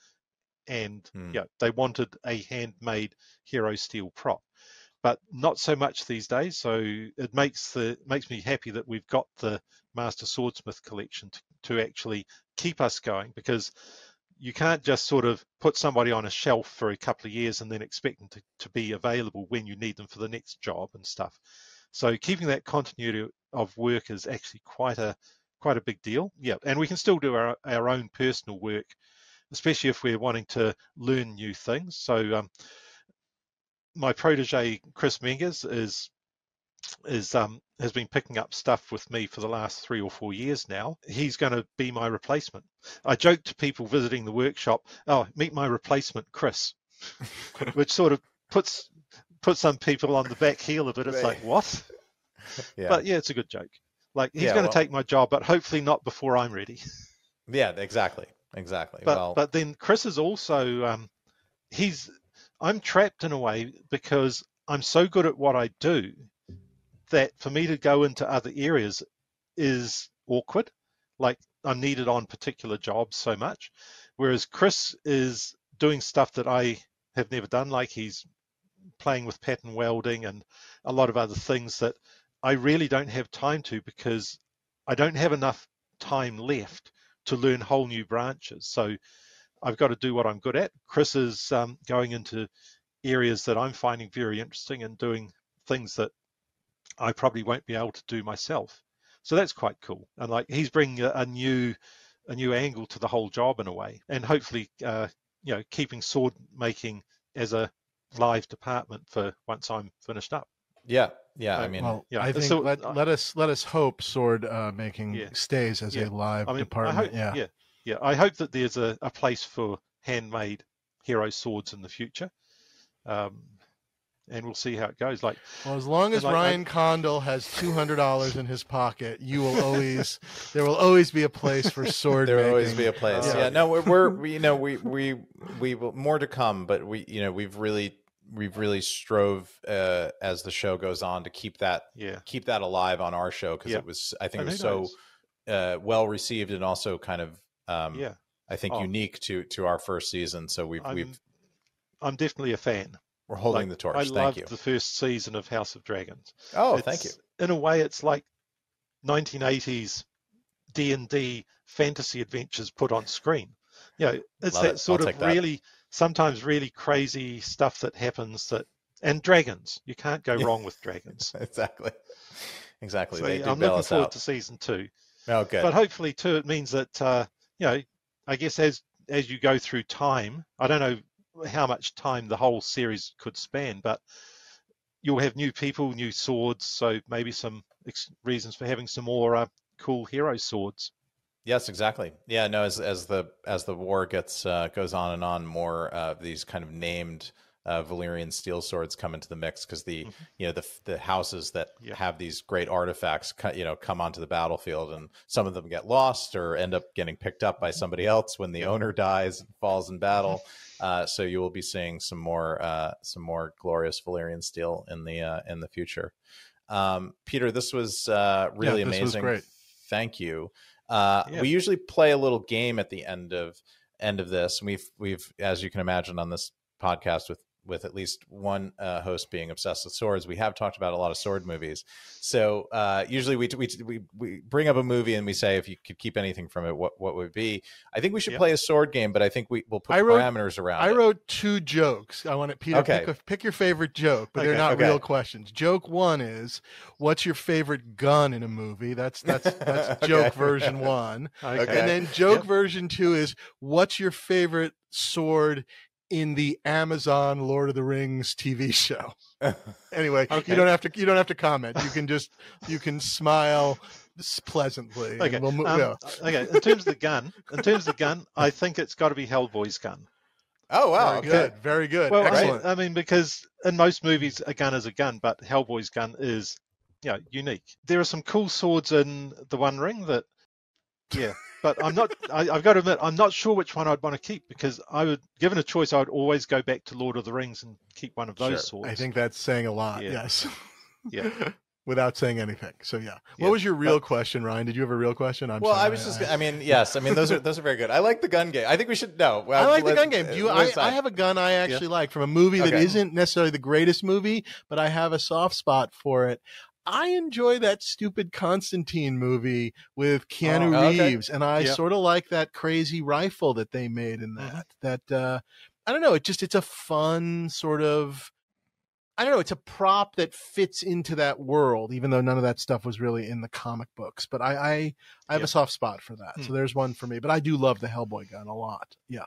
and hmm. yeah they wanted a handmade hero steel prop but not so much these days. So it makes the makes me happy that we've got the master swordsmith collection to, to actually keep us going because you can't just sort of put somebody on a shelf for a couple of years and then expect them to, to be available when you need them for the next job and stuff. So keeping that continuity of work is actually quite a quite a big deal. Yeah and we can still do our, our own personal work especially if we're wanting to learn new things. So um, my protege Chris Menges is is um, has been picking up stuff with me for the last three or four years now. He's going to be my replacement. I joke to people visiting the workshop, "Oh, meet my replacement, Chris," which sort of puts puts some people on the back heel of it. It's like what? yeah. But yeah, it's a good joke. Like he's Yeah, going to well- take my job, but hopefully not before I'm ready. yeah, exactly. Exactly. but well, but then Chris is also um, he's I'm trapped in a way because I'm so good at what I do that for me to go into other areas is awkward. Like I'm needed on particular jobs so much, whereas Chris is doing stuff that I have never done. Like he's playing with pattern welding and a lot of other things that I really don't have time to because I don't have enough time left to learn whole new branches. So I've got to do what I'm good at. Chris is um, going into areas that I'm finding very interesting and doing things that I probably won't be able to do myself. So that's quite cool. And like he's bringing a, a new a new angle to the whole job in a way, and hopefully, uh, you know, keeping sword making as a live department for once I'm finished up. yeah, yeah. I mean, well, yeah, I think so- let, let us let us hope sword uh, making Yeah. stays as Yeah. a live I mean, department. I hope, yeah. yeah, yeah. I hope that there's a, a place for handmade hero swords in the future, um, and we'll see how it goes. Like, Well, as long as And, like, I- Ryan Condal has two hundred dollars in his pocket, you will always there will always be a place for sword. there will always be a place. Uh, yeah, no, we're, we're we, you know we we we will more to come, but we you know we've really we've really strove uh, as the show goes on to keep that yeah, keep that alive on our show because Yeah. it was I think And it was so uh, well received and also kind of um, yeah. I think Oh. unique to to our first season. So we've I'm, we've I'm definitely a fan. we're holding Like, the torch. I Thank loved you. the first season of House of Dragons. oh, It's- thank you. In a way, it's like 1980s D and D fantasy adventures put on screen. You know, it's Love that it. sort I'll of take that. really sometimes really crazy stuff that happens that and dragons. You can't go Yeah. wrong with dragons. exactly. Exactly. So they yeah, I'm looking forward out. to season two. Oh, good. But hopefully too, it means that uh, you know, I guess as as you go through time, I don't know how much time the whole series could span, but you'll have new people, new swords, so maybe some reasons for having some more uh, cool hero swords. Yes, exactly. Yeah, no. As as the as the war gets uh, goes on and on, more uh, these kind of named uh, Valyrian steel swords come into the mix because the Mhm. you know the the houses that Yeah. have these great artifacts, you know, come onto the battlefield, and some of them get lost or end up getting picked up by somebody else when the Yeah. owner dies and falls in battle. Uh, so you will be seeing some more uh, some more glorious Valyrian steel in the uh, in the future. Um, Peter, this was uh, really this was amazing. great. Thank you. Uh, Yeah. We usually play a little game at the end of end of this. We've we've as you can imagine on this podcast with with at least one uh, host being obsessed with swords, we have talked about a lot of sword movies. So uh, usually we, we we we bring up a movie and we say if you could keep anything from it, what what would it be? I think we should Yeah. play a sword game, but I think we will put I wrote- parameters around. I it. wrote two jokes. I want it, Peter. Okay. Pick, a, pick your favorite joke, but they're not okay. real questions. Joke one is, "What's your favorite gun in a movie?" That's that's that's Okay. joke version one. Okay. Okay. And then joke Yep. version two is, "What's your favorite sword in the Amazon Lord of the Rings TV show?" Anyway, Okay. you don't have to you don't have to comment. You can just you can smile pleasantly. Okay. we'll mo- um, yeah. okay. In terms of the gun, in terms of the gun, I think it's got to be Hellboy's gun. oh wow, Very okay. good. Very good. Well, I mean, I mean, because in most movies, a gun is a gun, but Hellboy's gun is, you know, unique. There are some cool swords in the One Ring that, yeah, but I'm not. I, I've got to admit, I'm not sure which one I'd want to keep because I would, given a choice, I would always go back to Lord of the Rings and keep one of those Sure. swords. I think that's saying a lot. Yeah. Yes. Yeah. Without saying anything. So yeah. What Yeah, was your real question, Ryan? Did you have a real question? I'm Well, sorry, I was just, I mean, yes, I mean, those are those are very good. I like the gun game. I think we should no. I like the gun game. Do you, uh, I, I have a gun I actually like from a movie that Okay. not necessarily the greatest movie, but I have a soft spot for it. I enjoy that stupid Constantine movie with Keanu Oh, okay. Reeves, and I Yeah. sort of like that crazy rifle that they made in Mm-hmm. that. That uh, I don't know. It just it's a fun sort of. I don't know. It's a prop that fits into that world, even though none of that stuff was really in the comic books. But I, I, I have Yeah. a soft spot for that. So Hmm. there's one for me. But I do love the Hellboy gun a lot. Yeah.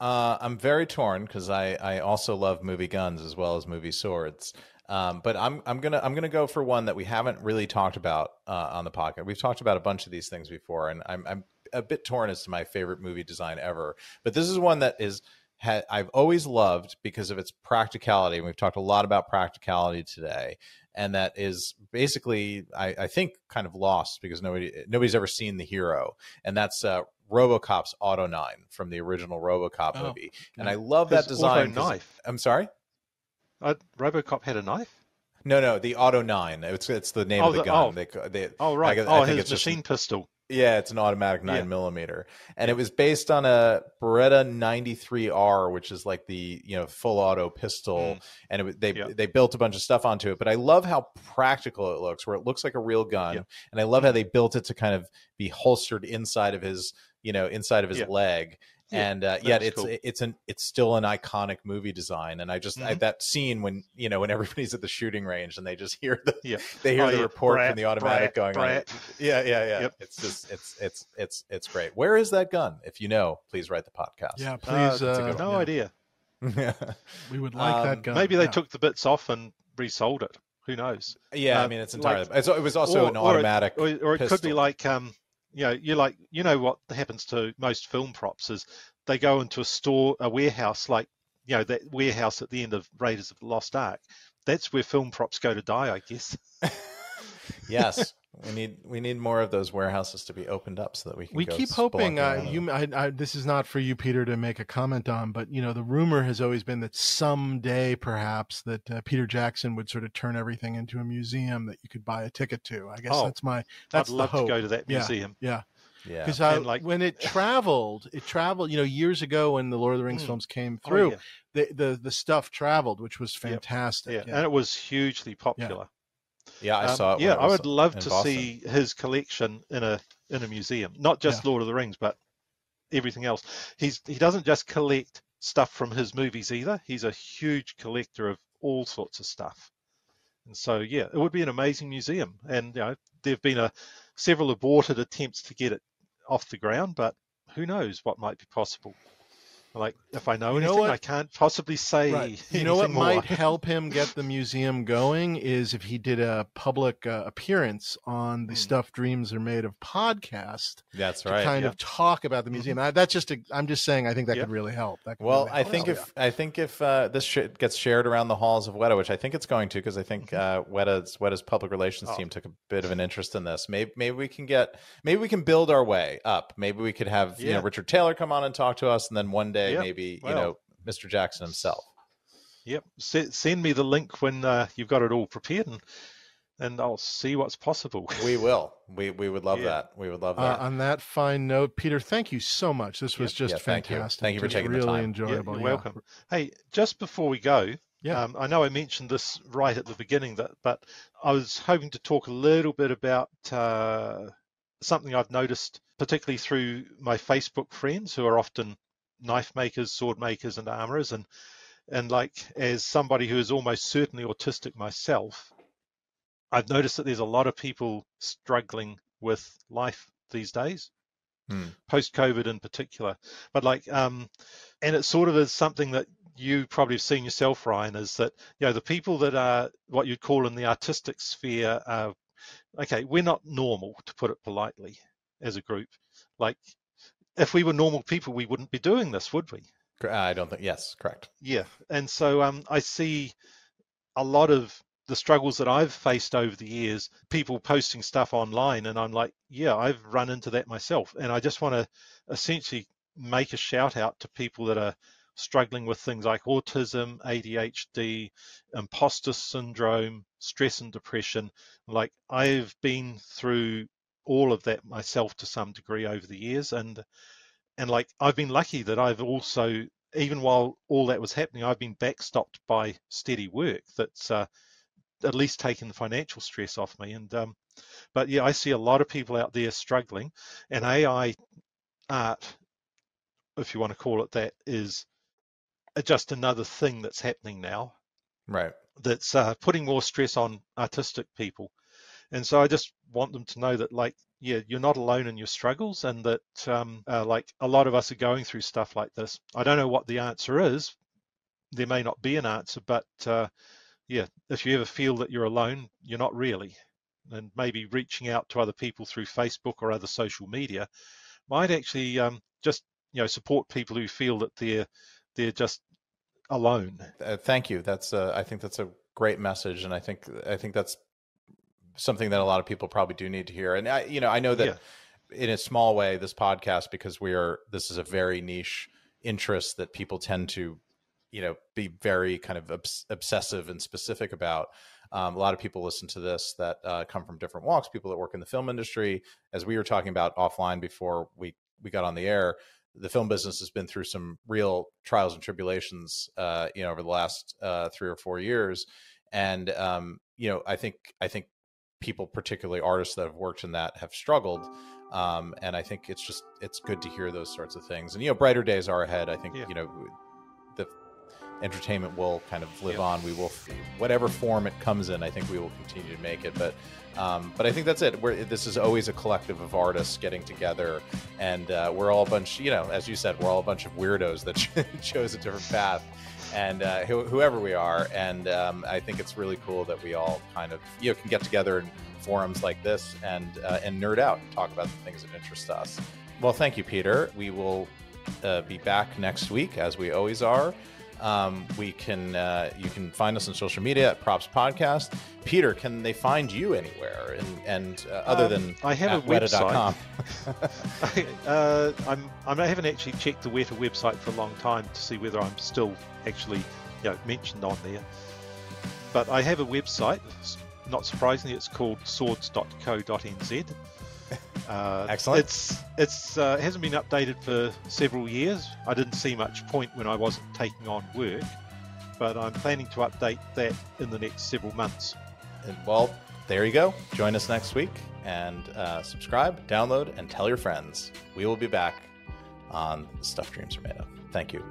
Uh, I'm very torn because I, I also love movie guns as well as movie swords. Um, but I'm I'm gonna I'm gonna go for one that we haven't really talked about uh, on the podcast. We've talked about a bunch of these things before, and I'm I'm a bit torn as to my favorite movie design ever. But this is one that is ha- I've always loved because of its practicality, and we've talked a lot about practicality today. And that is basically, I, I think, kind of lost because nobody nobody's ever seen the hero, and that's uh, RoboCop's Auto Nine from the original RoboCop Oh, movie. And I love that design. auto knife. I'm sorry. Uh, RoboCop had a knife. No, no, the Auto Nine. It's it's the name Oh, of the, the- gun. oh. They, they, Oh right. I, I oh, think his it's just machine pistol. yeah, it's an automatic nine Yeah. millimeter, and it was based on a Beretta 93R, which is like the you know full auto pistol, Mm. and it, they Yeah. they built a bunch of stuff onto it. But I love how practical it looks, where it looks like a real gun, Yeah. and I love how they built it to kind of be holstered inside of his you know inside of his leg. Yeah, and uh, yet it's cool. it's an it's still an iconic movie design, and I just I, Mhm. that scene when you know when everybody's at the shooting range and they just hear the Yeah. they hear Oh, the yeah. report Brat, from the automatic brat, going on. brat. Yeah, yeah, yeah. Yep. It's just it's it's it's it's great. Where is that gun? If you know, please write the podcast. Yeah, Uh, please. that's uh, no yeah, idea. yeah. We would like Um, that gun. Maybe they yeah. took the bits off and resold it. Who knows? Yeah, I Uh, mean it's entirely. it's, it was also or- an or it- automatic. or, or it could be like um you know you like you know what happens to most film props is they go into a store a warehouse like you know that warehouse at the end of raiders of the lost ark. That's where film props go to die i guess. Yes, we need we need more of those warehouses to be opened up so that we can. we go keep hoping uh, you I, I, this is not for you peter to make a comment on but you know the rumor has always been that someday perhaps that uh, peter jackson would sort of turn everything into a museum that you could buy a ticket to i guess Oh, that's my that's i'd love the hope to go to that museum yeah Yeah, because And, like- when it traveled it traveled you know years ago when the lord of the rings Mm. films came Oh, through yeah. the, the the stuff traveled which was Yep. fantastic yeah. yeah. and it was hugely popular yeah, I Um, saw it. yeah i would love to Boston. see his collection in a in a museum. Not just Lord of the Rings, but everything else. He's he doesn't just collect stuff from his movies either. He's a huge collector of all sorts of stuff. And so yeah, it would be an amazing museum. And you know, there've been a several aborted attempts to get it off the ground, but who knows what might be possible. Like if I know You anything, what? I can't possibly say. Right. You know what more. might help him get the museum going is if he did a public uh, appearance on the Hmm. Stuff Dreams Are Made of podcast That's to right. kind yeah. of talk about the museum. I, that's just a, I'm just saying I think that Yeah. could really help. That could Well, really I think Oh, if I think if uh, this sh- gets shared around the halls of Weta, which I think it's going to, because I think uh, Weta's Weta's public relations Oh. team took a bit of an interest in this. Maybe maybe we can get maybe we can build our way up. Maybe we could have you know Richard Taylor come on and talk to us, and then one day Yeah. maybe you know Mr. Jackson himself. Yep. Se- send me the link when uh, you've got it all prepared, and and I'll see what's possible. We will. We we would love Yeah. that. We would love Uh, that. on that fine note, Peter, thank you so much. This was just Yeah, thank you. fantastic. Thank you for Just taking the really time. Yeah, enjoyable. you're yeah. welcome. Hey, just before we go, Yeah. um, I know I mentioned this right at the beginning, that but I was hoping to talk a little bit about uh, something I've noticed, particularly through my Facebook friends who are often knife makers, sword makers, and armorers, and and like as somebody who is almost certainly autistic myself, I've noticed that there's a lot of people struggling with life these days Hmm. post COVID in particular. But like, um, and it sort of is something that you probably have seen yourself, Ryan, is that you know the people that are what you'd call in the artistic sphere are okay. We're not normal, to put it politely, as a group. Like, if we were normal people, we wouldn't be doing this, would we? I don't think. Yes, correct. Yeah, and so um, I see a lot of the struggles that I've faced over the years, people posting stuff online, and I'm like, yeah, I've run into that myself, and I just want to essentially make a shout out to people that are struggling with things like autism, ADHD, imposter syndrome, stress and depression. Like I've been through all of that myself to some degree over the years, and and like I've been lucky that I've also even while all that was happening, I've been backstopped by steady work that's uh, at least taken the financial stress off me. And um, but yeah, I see a lot of people out there struggling, and AI art, if you want to call it that, is just another thing that's happening now Right. that's uh, putting more stress on artistic people. And so I just want them to know that, like, yeah, you're not alone in your struggles, and that, um, uh, like, a lot of us are going through stuff like this. I don't know what the answer is. There may not be an answer, but uh, yeah, if you ever feel that you're alone, you're not really. And maybe reaching out to other people through Facebook or other social media might actually um, just, you know, support people who feel that they're they're just alone. Uh, thank you. That's uh, I think that's a great message, and I think I think that's something that a lot of people probably do need to hear. And I, you know, I know that Yeah. in a small way, this podcast because we are this is a very niche interest that people tend to, you know, be very kind of obs- obsessive and specific about. Um, a lot of people listen to this that uh, come from different walks. People that work in the film industry, as we were talking about offline before we we got on the air the film business has been through some real trials and tribulations, uh, you know, over the last uh, three or four years, and um, you know, I think I think people, particularly artists that have worked in that, have struggled, um, and I think it's just it's good to hear those sorts of things. And you know, brighter days are ahead. I think Yeah. you know, the entertainment will kind of live Yeah. on. We will, whatever form it comes in, I think we will continue to make it. But um, but I think that's it. We're, this is always a collective of artists getting together, and uh, we're all a bunch. You know, as you said, we're all a bunch of weirdos that chose a different path, and uh, who, whoever we are. And um, I think it's really cool that we all kind of you know can get together in forums like this and uh, and nerd out and talk about the things that interest us. Well, thank you, Peter. We will uh, be back next week, as we always are. Um, we can uh, you can find us on social media at Props Podcast. Peter, can they find you anywhere? And and uh, other Um, than I have a website. weta.com. uh, I'm, I'm, I haven't actually checked the Weta website for a long time to see whether I'm still actually you know, mentioned on there. But I have a website. Not surprisingly, it's called swords.co.nz. Uh, Excellent. It's it's uh, hasn't been updated for several years. I didn't see much point when I wasn't taking on work, but I'm planning to update that in the next several months. And, well, there you go. Join us next week and uh, subscribe, download, and tell your friends. We will be back on Stuff Dreams Are Made Of. Thank you.